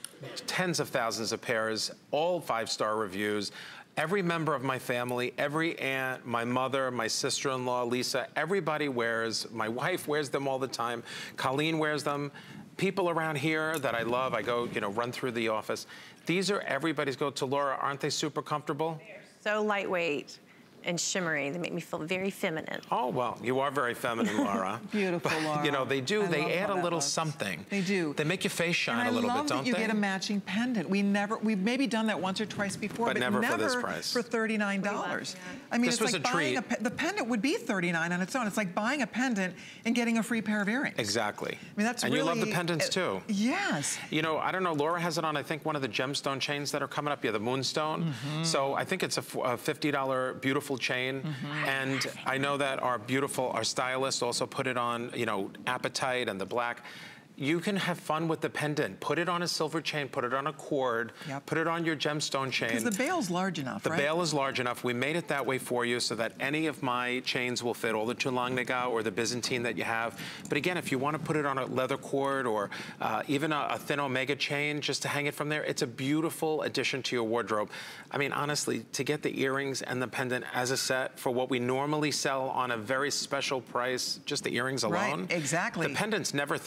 tens of thousands of pairs, all five-star reviews, Every member of my family, every aunt, my mother, my sister-in-law, Lisa, everybody wears, my wife wears them all the time. Colleen wears them. People around here that I love, I go, you know, run through the office. These are everybody's go to Laura. Aren't they super comfortable? So lightweight and shimmery. They make me feel very feminine. Oh, well, you are very feminine, Laura. Beautiful, But, Laura. You know, they do, I they add a little looks. something. They do. They make your face shine and a little bit, don't they? you they? get a matching pendant. We never, we've maybe done that once or twice before, But but, never for this price. for thirty-nine dollars. laughing I mean, This it's was like a buying treat. a the pendant would be thirty-nine on its own. It's like buying a pendant and getting a free pair of earrings. Exactly. I mean, that's really and really, you love the pendants uh, too. Yes. You know, I don't know, Laura has it on, I think, one of the gemstone chains that are coming up. Yeah, the Moonstone. Mm-hmm. So I think it's a $50 beautiful chain. Mm-hmm. And I know that our beautiful, our stylist also put it on, you know, Apatite and the black. You can have fun with the pendant. Put it on a silver chain, put it on a cord, Yep. put it on your gemstone chain. Because the bail's large enough, The right? bail is large enough. We made it that way for you so that any of my chains will fit, all the Tulangnaga or the Byzantine that you have. But again, if you want to put it on a leather cord or uh, even a, a thin Omega chain just to hang it from there, it's a beautiful addition to your wardrobe. I mean, honestly, to get the earrings and the pendant as a set for what we normally sell on a very special price, just the earrings alone. Right, exactly. The pendant's never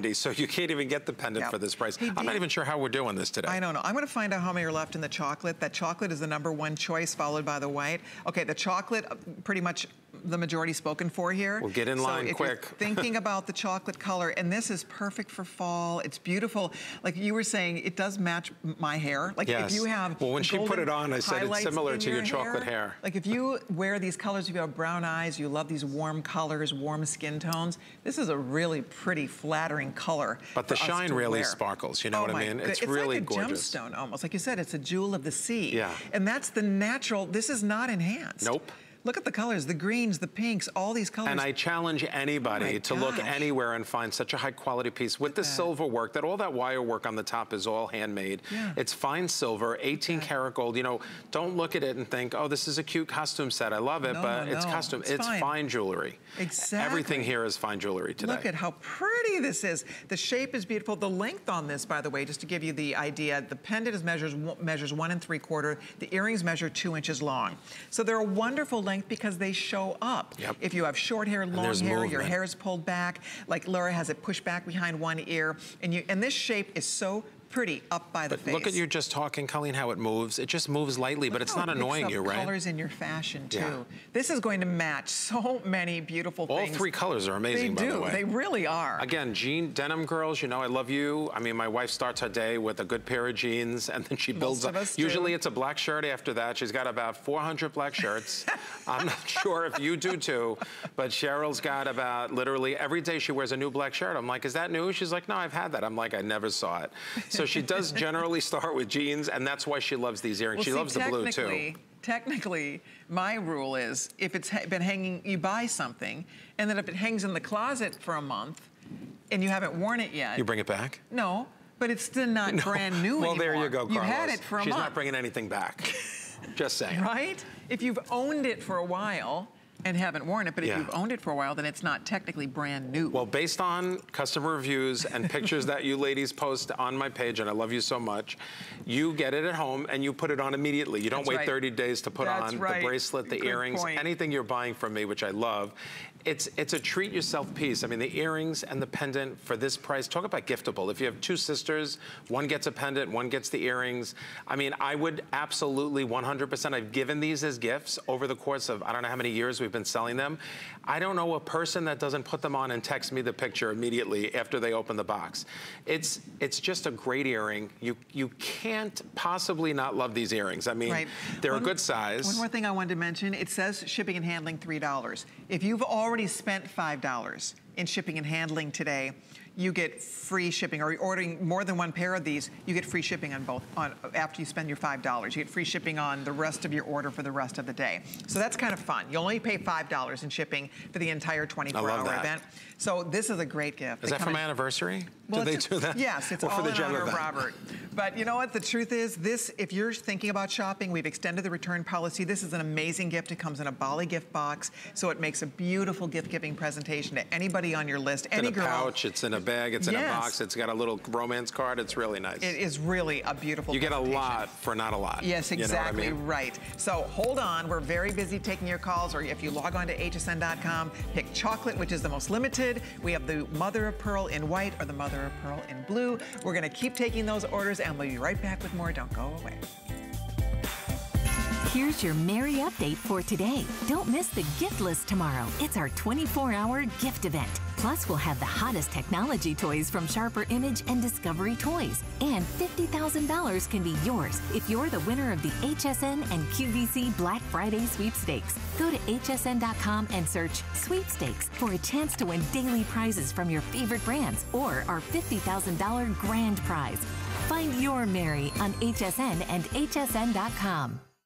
$39.90, so you can't even get the pendant Yeah. for this price. Hey, I'm not even sure how we're doing this today. I don't know. I'm going to find out how many are left in the chocolate. That chocolate is the number one choice, followed by the white. Okay, the chocolate, uh, pretty much the majority spoken for here. Well, get in so line if quick. You're thinking about the chocolate color, and this is perfect for fall. It's beautiful. Like you were saying, it does match my hair. Like Yes. if you have Well, when she put it on, I said it's similar to your chocolate hair. Like if you wear these colors, if you have brown eyes, you love these warm colors, warm skin tones. This is a really pretty, flattering color. But the shine really wear. sparkles, you know Oh what I mean? good- It's really like a gorgeous. gemstone almost. Like you said, it's a jewel of the sea. Yeah. And that's the natural, this is not enhanced. Nope. Look at the colors, the greens, the pinks, all these colors. And I challenge anybody Oh to look anywhere and find such a high quality piece with the that. silver work, that all that wire work on the top is all handmade. Yeah. It's fine silver, 18 karat gold. You know, don't look at it and think, oh, this is a cute costume set. I love it, No, but no, it's no. costume. It's It's, fine. fine jewelry. Exactly. Everything here is fine jewelry today. Look at how pretty this is. The shape is beautiful. The length on this, by the way, just to give you the idea, the pendant is measures measures one and three quarter. The earrings measure two inches long. So they're a wonderful length because they show up. Yep. If you have short hair, long hair, your hair is pulled back, like Laura has it pushed back behind one ear, and you and this shape is so pretty up by the But face. look at you just talking, Colleen, how it moves. It just moves lightly, but it's not annoying you, right? Colors in your fashion too. Yeah. This is going to match so many beautiful things. All three colors are amazing, They by do. the way. They really are. Again, jean denim girls, you know I love you. I mean, my wife starts her day with a good pair of jeans, and then she builds up. us do. Usually, it's a black shirt. After that, she's got about 400 black shirts. I'm not sure if you do too, but Cheryl's got about literally every day she wears a new black shirt. I'm like, is that new? She's like, no, I've had that. I'm like, I never saw it. So she does generally start with jeans, and that's why she loves these earrings. Well, she see, loves the blue too. technically- my rule is if it's ha- been hanging, you buy something, and then if it hangs in the closet for a month, and you haven't worn it yet, You bring it back? no, but it's still not brand new well, anymore. there you go, Carlos. You had it for a She's month, not bringing anything back. Just saying. right? If you've owned it for a while, and haven't worn it, but Yeah. if you've owned it for a while, then it's not technically brand new. Well, based on customer reviews and pictures that you ladies post on my page, and I love you so much, you get it at home and you put it on immediately. You don't That's wait right. 30 days to put That's on right. the bracelet, the Good earrings, point. anything you're buying from me, which I love. It's, it's a treat yourself piece. I mean, the earrings and the pendant for this price, talk about giftable. If you have two sisters, one gets a pendant, one gets the earrings. I mean, I would absolutely 100%, I've given these as gifts over the course of, I don't know how many years we've been selling them. I don't know a person that doesn't put them on and text me the picture immediately after they open the box. It's, it's just a great earring. You, you can't possibly not love these earrings. I mean, Right. they're One- a good size. One more thing I wanted to mention, it says shipping and handling $3. If you've already spent $5 in shipping and handling today, you get free shipping, or you're ordering more than one pair of these, you get free shipping on both, on, after you spend your $5. You get free shipping on the rest of your order for the rest of the day. So that's kind of fun. You only pay $5 in shipping for the entire 24-hour that. event. So this is a great gift. Is They that for in- my anniversary? well, do they do that? Yes, it's or all for the in honor of? Robert. But you know what? The truth is, this, if you're thinking about shopping, we've extended the return policy. This is an amazing gift. It comes in a Bali gift box, so it makes a beautiful gift-giving presentation to anybody on your list, It's any in a girl. pouch, it's in a bag, it's in a box, it's got a little romance card, it's really nice. It is really a beautiful gift. you get a lot for not a lot. Yes, You know I exactly mean? right. So hold on, we're very busy taking your calls, or if you log on to hsn.com, pick chocolate, which is the most limited. We have the mother of pearl in white or the mother of pearl in blue. We're gonna keep taking those orders and we'll be right back with more. Don't go away. Here's your Merry update for today. Don't miss the gift list tomorrow. It's our 24 hour gift event. Plus, we'll have the hottest technology toys from Sharper Image and Discovery Toys. And $50,000 can be yours if you're the winner of the HSN and QVC Black Friday sweepstakes. Go to hsn.com and search sweepstakes for a chance to win daily prizes from your favorite brands or our $50,000 grand prize. Find your Mary on HSN and hsn.com.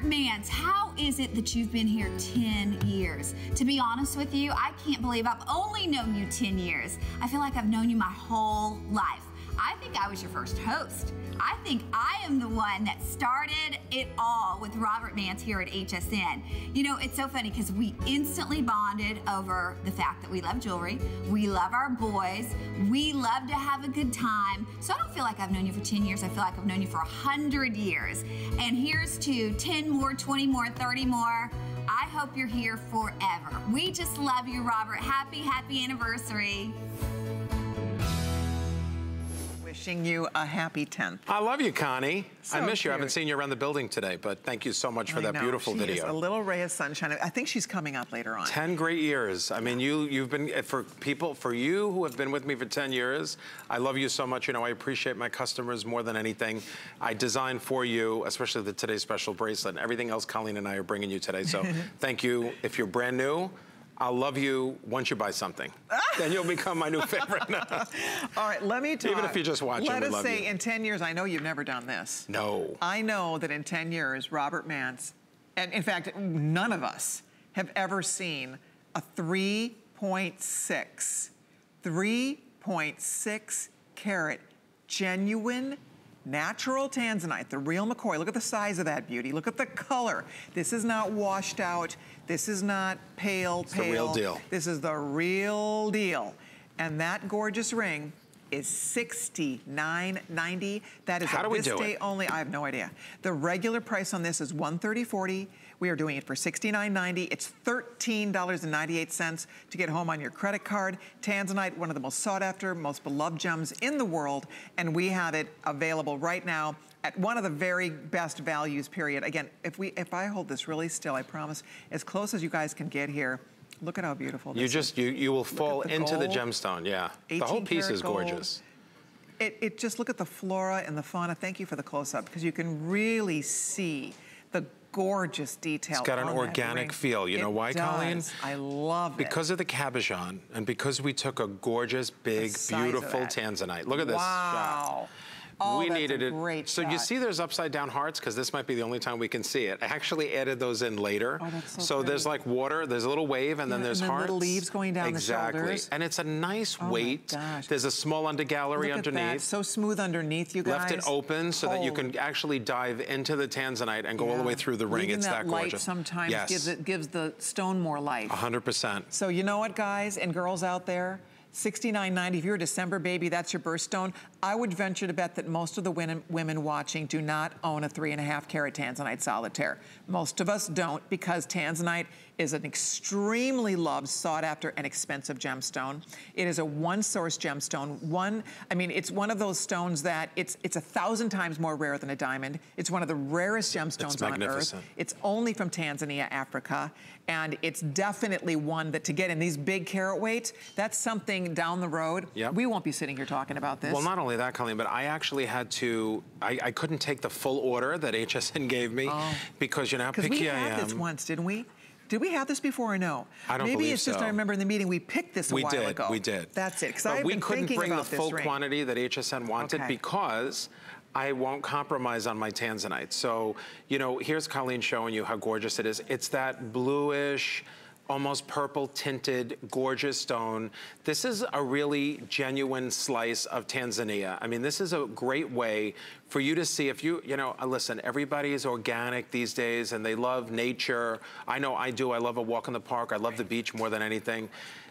Robert Manse, how is it that you've been here 10 years? To be honest with you, I can't believe I've only known you 10 years. I feel like I've known you my whole life. I think I was your first host. I think I am the one that started it all with Robert Manse here at HSN. You know, it's so funny because we instantly bonded over the fact that we love jewelry, we love our boys, we love to have a good time. So I don't feel like I've known you for 10 years. I feel like I've known you for 100 years. And here's to 10 more, 20 more, 30 more. I hope you're here forever. We just love you, Robert. Happy, happy anniversary. Wishing you a happy 10th. I love you, Connie. I So miss you. I haven't seen you around the building today, but thank you so much for I that know, beautiful she video. A little ray of sunshine. I think she's coming up later on. 10 great years. I mean, you, you've been, eh, for people, for you who have been with me for 10 years, I love you so much. You know, I appreciate my customers more than anything. I designed for you, especially the today's special bracelet and everything else Colleen and I are bringing you today. So thank you. If you're brand new, I'll love you once you buy something. then you'll become my new favorite. All right, let me talk. Even if you're just watching, Let us say you. in 10 years, I know you've never done this. no. I know that in 10 years, Robert Manse, and in fact, none of us have ever seen a 3.6, 3.6 carat genuine natural tanzanite, the real McCoy. Look at the size of that beauty. Look at the color. This is not washed out. This is not pale, the pale. real deal. This is the real deal. And that gorgeous ring is $69.90. That is How a do we this do day it? only. I have no idea. The regular price on this is $130.40. We are doing it for $69.90. It's $13.98 to get home on your credit card. Tanzanite, one of the most sought after, most beloved gems in the world, and we have it available right now at one of the very best values, period. Again, if we if I hold this really still, I promise, as close as you guys can get here, look at how beautiful this You is. just, you, you will fall the into the gemstone, yeah. The whole piece is gold. gorgeous. It, it just look at the flora and the fauna. Thank you for the close up because you can really see the gorgeous detail. It's got an organic feel. You It know why, Colleen? I love it. Because of the cabochon and because we took a gorgeous, big, beautiful tanzanite. Look at this Wow. shot. Oh, we needed it. great so you see there's upside down hearts because this might be the only time we can see it. I actually added those in later. Oh, that's so there's like water, there's a little wave, and then there's and then hearts. little leaves going down the exactly. shoulders. And it's a nice Oh my weight. gosh. There's a small under gallery Look at that. So smooth underneath, you guys. Left it open so that you can actually dive into the tanzanite and go all the way through the ring. Leaving it's that, that, light sometimes yes. gives it gives the stone more life. 100%. So you know what, guys and girls out there? $69.90. If you're a December baby, that's your birthstone. I would venture to bet that most of the women, women watching do not own a three and a half carat Tanzanite solitaire. Most of us don't because Tanzanite is an extremely loved, sought after, and expensive gemstone. It is a one source gemstone. One, I mean, it's one of those stones that it's it's a thousand times more rare than a diamond. It's one of the rarest gemstones on Earth. It's only from Tanzania, Africa, and it's definitely one that to get in these big carat weights, that's something down the road. Yep. We won't be sitting here talking about this. Well, not only that, Colleen, but I actually had to, I, I couldn't take the full order that HSN gave me oh. because you know how picky we had this once, didn't we? Did we have this before or no? I don't Maybe believe it's just so. I remember in the meeting we picked this a we while did, ago. we did. That's it. Because I've we couldn't thinking bring the full ring. quantity that HSN wanted Okay. because I won't compromise on my tanzanite. So, you know, here's Colleen showing you how gorgeous it is. It's that bluish, almost purple tinted, gorgeous stone. This is a really genuine slice of Tanzania. I mean, this is a great way for you to see if you, you know, uh, listen, everybody is organic these days and they love nature. I know I do. I love a walk in the park. I love the beach more than anything.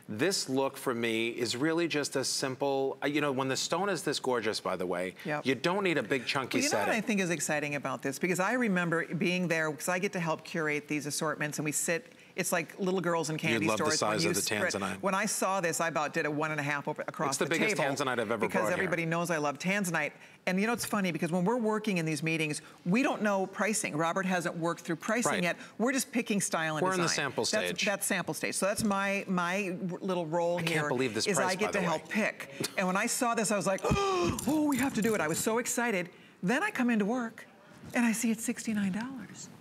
This look for me is really just a simple, uh, you know, when the stone is this gorgeous, by the way, Yep. you don't need a big chunky Well, you know what. I think is exciting about this? Because I remember being there, because I get to help curate these assortments, and we sit. It's like little girls in candy love the stores. when size of the tanzanite. When I saw this, I about did a one and a half over, across the house. It's the biggest table tanzanite I've ever because brought here. everybody knows I love tanzanite. And you know it's funny because when we're working in these meetings, we don't know pricing. Robert hasn't worked through pricing Right. yet. We're just picking style and We're in the sample That's- stage. That's, sample stage. So that's my my little role can't believe this is price, I get to the way. help pick. And when I saw this, I was like, oh, we have to do it. I was so excited. Then I come into work and I see it's $69.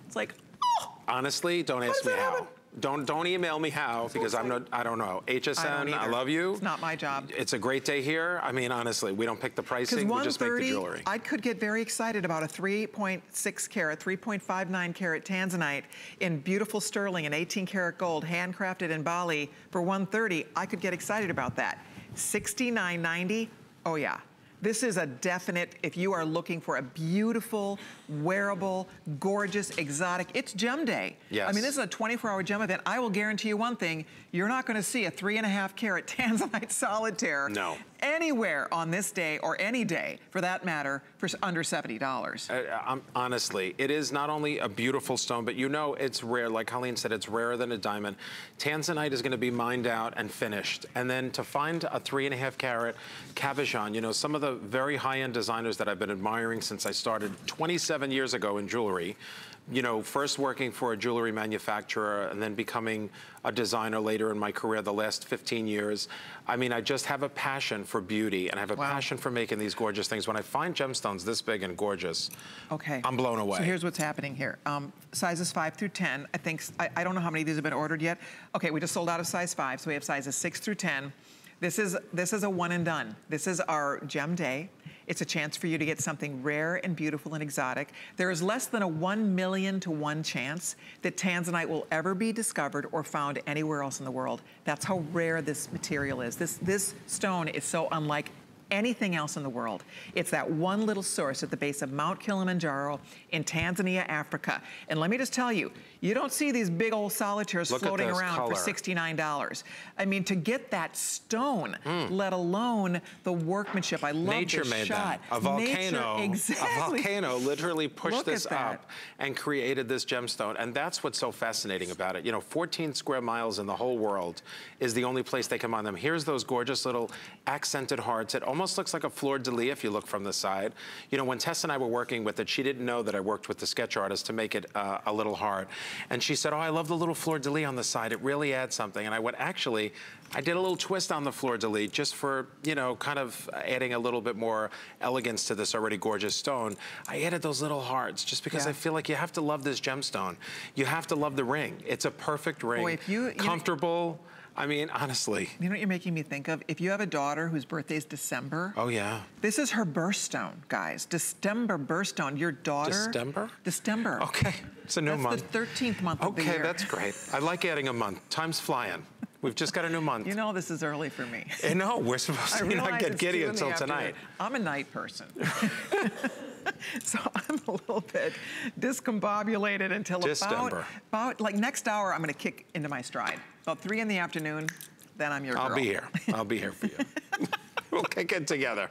It's like, oh, Honestly, don't ask me how. happen? Don't don't email me how because I'm not I don't know. HSN, I I love you. It's not my job. It's a great day here. I mean, honestly, we don't pick the pricing, we just make the jewelry. I could get very excited about a 3.6 carat, 3.59 carat tanzanite in beautiful sterling and 18 karat gold, handcrafted in Bali for 130. I could get excited about that. 69.90. Oh yeah. This is a definite, if you are looking for a beautiful, wearable, gorgeous, exotic, it's gem day. Yes. I mean, this is a 24-hour gem event. I will guarantee you one thing, you're not gonna see a three and a half carat Tanzanite solitaire No. Anywhere on this day or any day, for that matter, for under $70. Uh, um, honestly, it is not only a beautiful stone, but you know it's rare. Like Colleen said, it's rarer than a diamond. Tanzanite is going to be mined out and finished. And then to find a three and a half carat cabochon, you know, some of the very high-end designers that I've been admiring since I started 27 years ago in jewelry, you know, first working for a jewelry manufacturer and then becoming a designer later in my career, the last 15 years. I mean, I just have a passion for beauty and I have a Wow. passion for making these gorgeous things. When I find gemstones this big and gorgeous, Okay. I'm blown away. So here's what's happening here. Um, sizes five through 10, I think, I, I don't know how many of these have been ordered yet. Okay, we just sold out of size five, so we have sizes six through 10. This is, this is a one and done. This is our gem day. It's a chance for you to get something rare and beautiful and exotic. There is less than a one million to one chance that Tanzanite will ever be discovered or found anywhere else in the world. That's how rare this material is. This, this stone is so unlike anything else in the world. It's that one little source at the base of Mount Kilimanjaro in Tanzania, Africa. And let me just tell you, you don't see these big old solitaires Look floating around color. for $69. I mean, to get that stone, let alone the workmanship. I love. Nature this made shot. that. A volcano, Nature, exactly. a volcano literally pushed Look this up and created this gemstone. And that's what's so fascinating about it. You know, 14 square miles in the whole world is the only place they come on them. Here's those gorgeous little accented hearts. It almost looks like a fleur-de-lis if you look from the side. You know, when Tess and I were working with it, she didn't know that I worked with the sketch artist to make it uh, a little hard. And she said, oh, I love the little fleur-de-lis on the side. It really adds something. And I went, actually, I did a little twist on the fleur-de-lis just for, you know, kind of adding a little bit more elegance to this already gorgeous stone. I added those little hearts just because yeah. I feel like you have to love this gemstone. You have to love the ring. It's a perfect ring. Boy, if you, you Comfortable. I mean, honestly. You know what you're making me think of? If you have a daughter whose birthday is December. Oh, yeah. This is her birthstone, guys. December birthstone. Your daughter. December? December. Okay. It's a new that's month. the 13th month okay, of the year. Okay, that's great. I like adding a month. Time's flying. We've just got a new month. You know this is early for me. Eh, I know, we're supposed to not get giddy until tonight. I'm a night person. so I'm a little bit discombobulated until about, about, like next hour, I'm gonna kick into my stride. About three in the afternoon, then I'm your I'll girl. be here. I'll be here for you. we'll kick it together.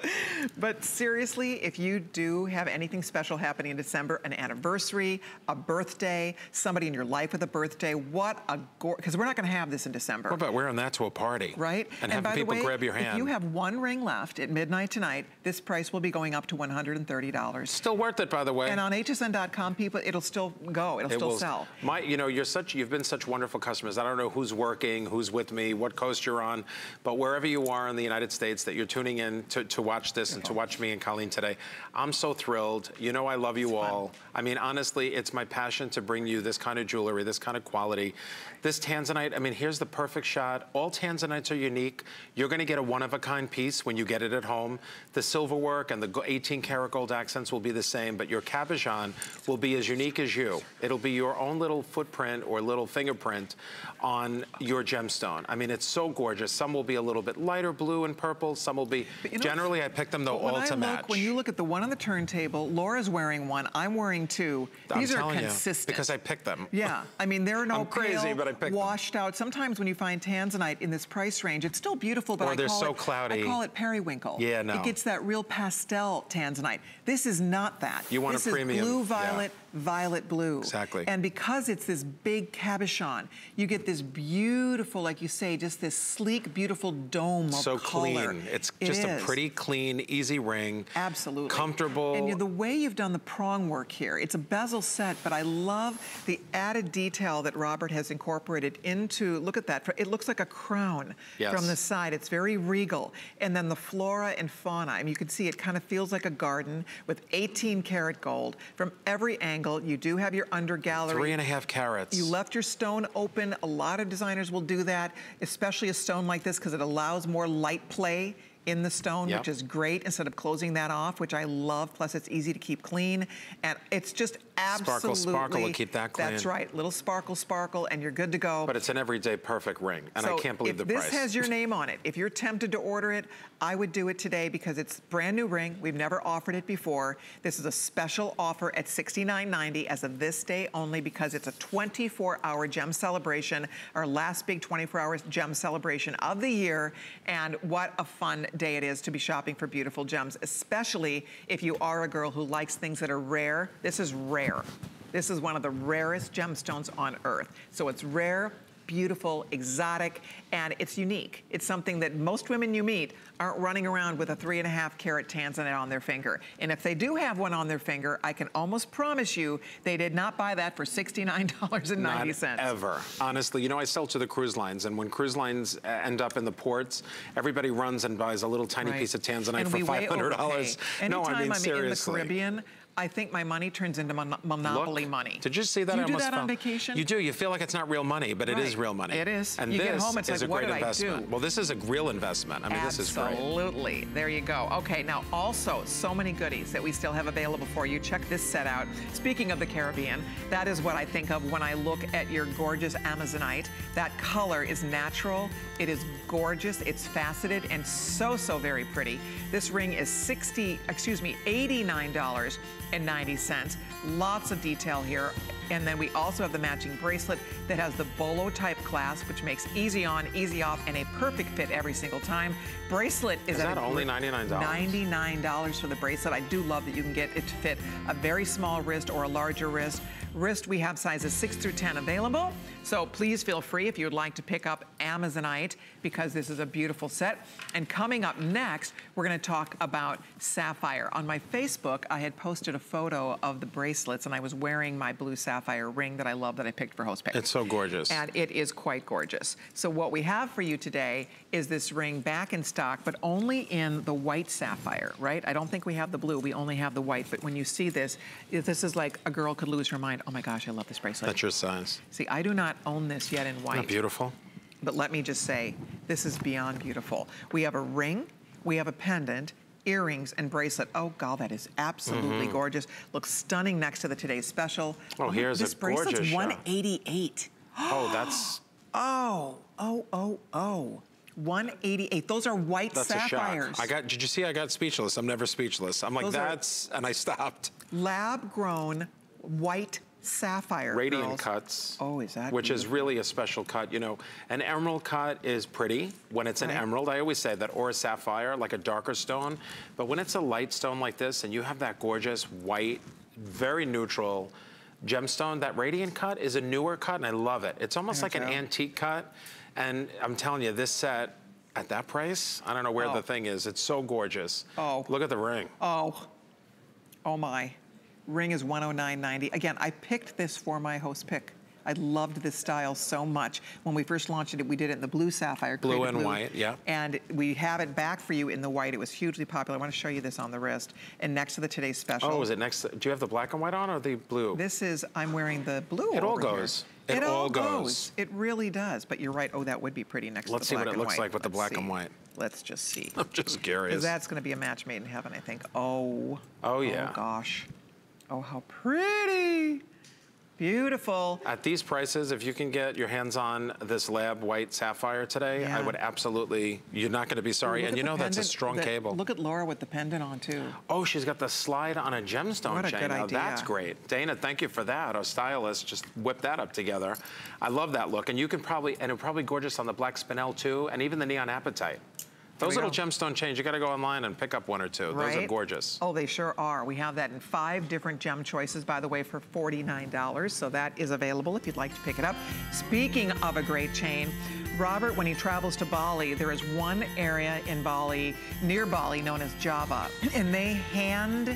But seriously, if you do have anything special happening in December, an anniversary, a birthday, somebody in your life with a birthday, what a because we're not going to have this in December. What about wearing that to a party? Right. And, and having people way, grab your hand. If you have one ring left at midnight tonight, this price will be going up to $130. Still worth it, by the way. And on hsn.com, people, it'll still go. It'll it still will, sell. My, you know, you're such, you've been such wonderful customers. I don't know who's working, who's with me, what coast you're on, but wherever you are in the United States that you're tuning in to, to watch this and to watch me and Colleen today, I'm so thrilled. You know I love you it's all. Fun. I mean, honestly, it's my passion to bring you this kind of jewelry, this kind of quality. This Tanzanite, I mean, here's the perfect shot. All Tanzanites are unique. You're gonna get a one-of-a-kind piece when you get it at home. The silver work and the 18 karat gold accents will be the same, but your cabochon will be as unique as you. It'll be your own little footprint or little fingerprint on your gemstone. I mean, it's so gorgeous. Some will be a little bit lighter blue and purple. Some will be, you know, generally I pick them though all to match. When you look at the one on the turntable, Laura's wearing one, I'm wearing two. These I'm are consistent. You, because I picked them. Yeah, I mean, they're no I'm crazy, pale, but I picked washed them. out. Sometimes when you find tanzanite in this price range, it's still beautiful, but or I they're call so it, cloudy. I call it periwinkle. Yeah, no. It gets that real pastel tanzanite. This is not that. You want this a premium. This is blue violet, yeah. Violet blue. Exactly. And because it's this big cabochon, you get this beautiful, like you say, just this sleek, beautiful dome so of color. clean. It's just it a pretty clean, easy ring. Absolutely. Comfortable. And you know, the way you've done the prong work here, it's a bezel set, but I love the added detail that Robert has incorporated into, look at that, it looks like a crown yes. from the side. It's very regal. And then the flora and fauna, I mean, you can see it kind of feels like a garden with 18 karat gold. From every angle, you do have your under gallery. Three and a half carats. You left your stone open. A lot of designers will do that, especially a stone like this because it allows more light play in the stone, yep. which is great, instead of closing that off, which I love. Plus, it's easy to keep clean. And it's just absolutely... Sparkle, sparkle will keep that clean. That's right. Little sparkle, sparkle, and you're good to go. But it's an everyday perfect ring, and so I can't believe the price. if this has your name on it, if you're tempted to order it, I would do it today because it's brand new ring. We've never offered it before. This is a special offer at $69.90 as of this day only because it's a 24-hour gem celebration, our last big 24-hour gem celebration of the year. And what a fun day it is to be shopping for beautiful gems, especially if you are a girl who likes things that are rare. This is rare. This is one of the rarest gemstones on earth. So it's rare, beautiful, exotic, and it's unique. It's something that most women you meet aren't running around with a three and a half carat tanzanite on their finger. And if they do have one on their finger, I can almost promise you they did not buy that for $69.90. Not ever. Honestly, you know, I sell to the cruise lines, and when cruise lines uh, end up in the ports, everybody runs and buys a little tiny right. piece of tanzanite and for $500. No, I mean, I'm seriously. in the Caribbean, I think my money turns into mon monopoly Look, money. Did you see that? Do you I do almost that on vacation? You do. You feel like it's not real money, but right. it is real money. It is. And you this get home, is like, a great investment. Well, this is a real investment. I mean, Absolutely. this is great. Absolutely. There you go. Okay, now also so many goodies that we still have available for you. Check this set out. Speaking of the Caribbean, that is what I think of when I look at your gorgeous Amazonite. That color is natural. It is gorgeous. It's faceted and so, so very pretty. This ring is 60, excuse me, $89.90. Lots of detail here. And then we also have the matching bracelet that has the bolo type clasp, which makes easy on, easy off, and a perfect fit every single time. Bracelet is, Is that only $99? $99 for the bracelet. I do love that you can get it to fit a very small wrist or a larger wrist. Wrist, we have sizes 6 through 10 available. So please feel free if you would like to pick up Amazonite because this is a beautiful set. And coming up next, we're going to talk about sapphire. On my Facebook, I had posted a photo of the bracelets and I was wearing my blue sapphire ring that I love that I picked for Host Pick. It's so gorgeous. And it is quite gorgeous. So what we have for you today is this ring back in stock, but only in the white sapphire, right? I don't think we have the blue, we only have the white. But when you see this, this is like a girl could lose her mind. Oh my gosh, I love this bracelet. That's your size. See, I do not own this yet in Isn't white. that beautiful? But let me just say, this is beyond beautiful. We have a ring, we have a pendant, earrings, and bracelet. Oh, God, that is absolutely Mhm. gorgeous. Looks stunning next to the today's special. Oh, here's a this bracelet's gorgeous shot. 188. Oh, that's Oh, oh, oh, oh. 188. Those are white that's sapphires. a. I got. Did you see? I got speechless. I'm never speechless. I'm like Those that's, and I stopped. Lab grown white sapphire. Radiant cuts. Oh, is that Which is really a special cut. You know, an emerald cut is pretty when it's an Right. emerald. I always say that, or a sapphire, like a darker stone. But when it's a light stone like this, and you have that gorgeous white, very neutral gemstone, that radiant cut is a newer cut, and I love it. It's almost like an antique cut. And I'm telling you, this set at that price, I don't know where Oh. the thing is. It's so gorgeous. Oh. Look at the ring. Oh, oh my. Ring is 109.90. Again, I picked this for my host pick. I loved this style so much. When we first launched it, we did it in the blue sapphire. Blue and white, yeah. And we have it back for you in the white. It was hugely popular. I want to show you this on the wrist. And next to the today's special. Oh, is it next? Do you have the black and white on or the blue? This is, I'm wearing the blue It all over here. goes. It all goes. It really does. But you're right. Oh, that would be pretty next Let's to see the what black it and looks white. like with the Let's black see. and white. Let's just see. I'm just Because curious. that's going to be a match made in heaven, I think. Oh. Oh, oh yeah. Oh, gosh. Oh, how pretty. Beautiful. At these prices, if you can get your hands on this lab white sapphire today, I would absolutely, you're not going to be sorry. Look and you the know that's a strong that- cable. Look at Laura with the pendant on, too. Oh, she's got the slide on a gemstone What a chain. good now idea. that's great. Dana, thank you for that. Our stylist just whipped that up together. I love that look. And you can probably, and it's probably gorgeous on the black spinel too, and even the neon apatite. Those little go. gemstone chains, you got to go online and pick up one or two. Those are gorgeous. Oh, they sure are. We have that in five different gem choices, by the way, for $49. So that is available if you'd like to pick it up. Speaking of a great chain, Robert, when he travels to Bali, there is one area in Bali, near Bali, known as Java, and they hand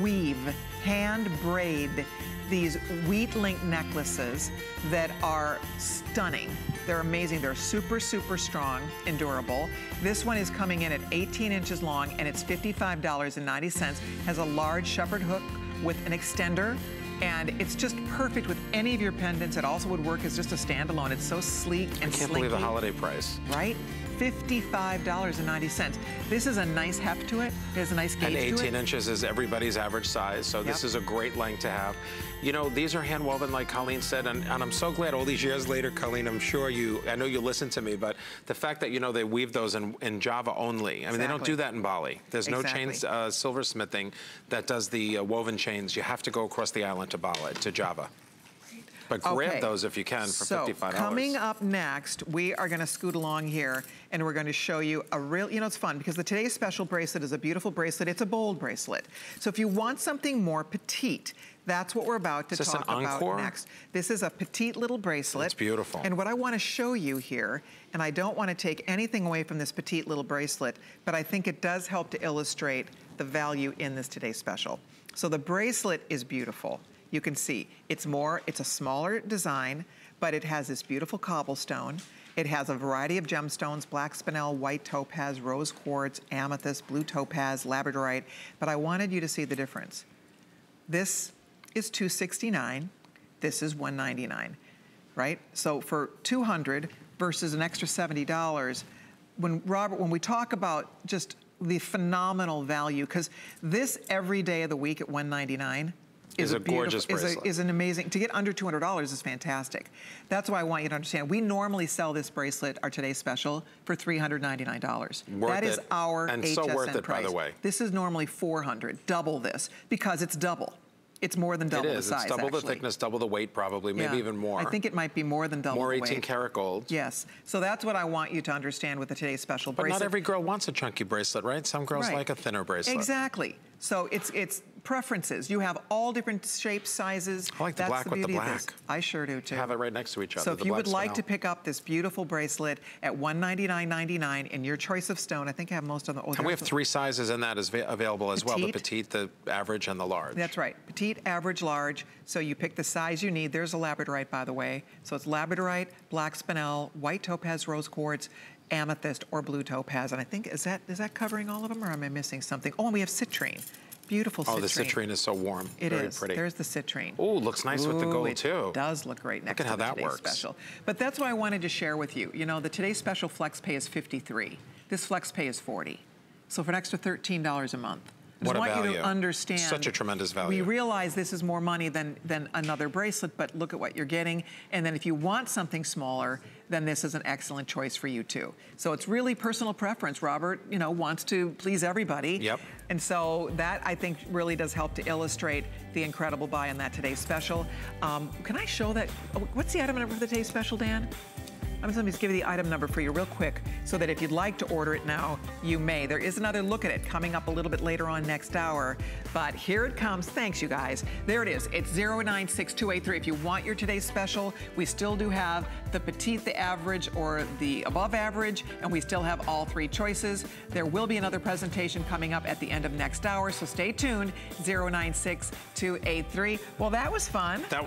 weave, hand braid these wheat link necklaces that are stunning. They're amazing. They're super, super strong and durable. This one is coming in at 18 inches long and it's $55.90. Has a large shepherd hook with an extender and it's just perfect with any of your pendants. It also would work as just a standalone. It's so sleek and I can't believe the holiday price. right? $55.90. This is a nice heft to it. It has a nice gauge And 18 inches is everybody's average size, so this is a great length to have. You know, these are hand woven, like Colleen said, and, and I'm so glad all these years later, Colleen, I'm sure you, I know you listen to me, but the fact that, you know, they weave those in, in Java only. I mean, they don't do that in Bali. There's no chain uh, silversmithing that does the uh, woven chains. You have to go across the island to Bali, to Java. But grab Okay. those if you can for so, $55. coming up next, we are going to scoot along here and we're going to show you a real, you know, it's fun because the today's special bracelet is a beautiful bracelet. It's a bold bracelet. So if you want something more petite, that's what we're about to talk about next. This is a petite little bracelet. It's beautiful. And what I want to show you here, and I don't want to take anything away from this petite little bracelet, but I think it does help to illustrate the value in this today's special. So the bracelet is beautiful. You can see it's more, it's a smaller design, but it has this beautiful cobblestone. It has a variety of gemstones, black spinel, white topaz, rose quartz, amethyst, blue topaz, labradorite. But I wanted you to see the difference. This is 269, this is 199, right? So for 200 versus an extra $70, when Robert, when we talk about just the phenomenal value, because this every day of the week at 199 Is a beautiful- gorgeous is, a, bracelet. is an amazing, to get under $200 is fantastic. That's why I want you to understand, we normally sell this bracelet, our today's special, for $399. Worth that is it, our and HSN so worth it, by price. the way. This is normally 400, double this, because it's double. It's more than double the size, It's double the thickness, double the weight, probably, maybe Yeah. even more. I think it might be more than double more the 18 karat gold. Yes. So that's what I want you to understand with the today's special But bracelet. not every girl wants a chunky bracelet, right? Some girls Right. like a thinner bracelet. Exactly. So it's it's preferences. You have all different shapes, sizes. I like the That's black the with the beauty of this. black. I sure do too. Have it right next to each other. So if you would like to pick up this beautiful bracelet at $199.99 in your choice of stone, I think I have most of the. Oh, And we have three sizes in that is available as well, the Petite. petite, the average, and the large. That's right. Petite, average, large. So you pick the size you need. There's a labradorite, by the way. So it's labradorite, black spinel, white topaz rose quartz, amethyst, or blue topaz. And I think, is that is that covering all of them, or am I missing something? Oh, and we have citrine. Beautiful citrine. Oh, the citrine is so warm. It Very is. pretty. There's the citrine. Oh, looks nice with the gold, it too. does look great next at to how that today's works. special. But that's what I wanted to share with you. You know, the today's special flex pay is 53. This flex pay is 40. So for an extra $13 a month. I just What a want you value. to understand. Such a tremendous value. We realize this is more money than, than another bracelet, but look at what you're getting. And then if you want something smaller, then this is an excellent choice for you too. So it's really personal preference. Robert, you know, wants to please everybody. Yep. And so that I think really does help to illustrate the incredible buy in that today's special. Um, can I show that? oh, What's the item number for the today's special, Dan? I'm just going to give you the item number for you real quick so that if you'd like to order it now, you may. There is another look at it coming up a little bit later on next hour. But here it comes. Thanks, you guys. There it is. It's 096283. If you want your today's special, we still do have the petite, the average, or the above average, and we still have all three choices. There will be another presentation coming up at the end of next hour, so stay tuned. 096283. Well, that was fun. That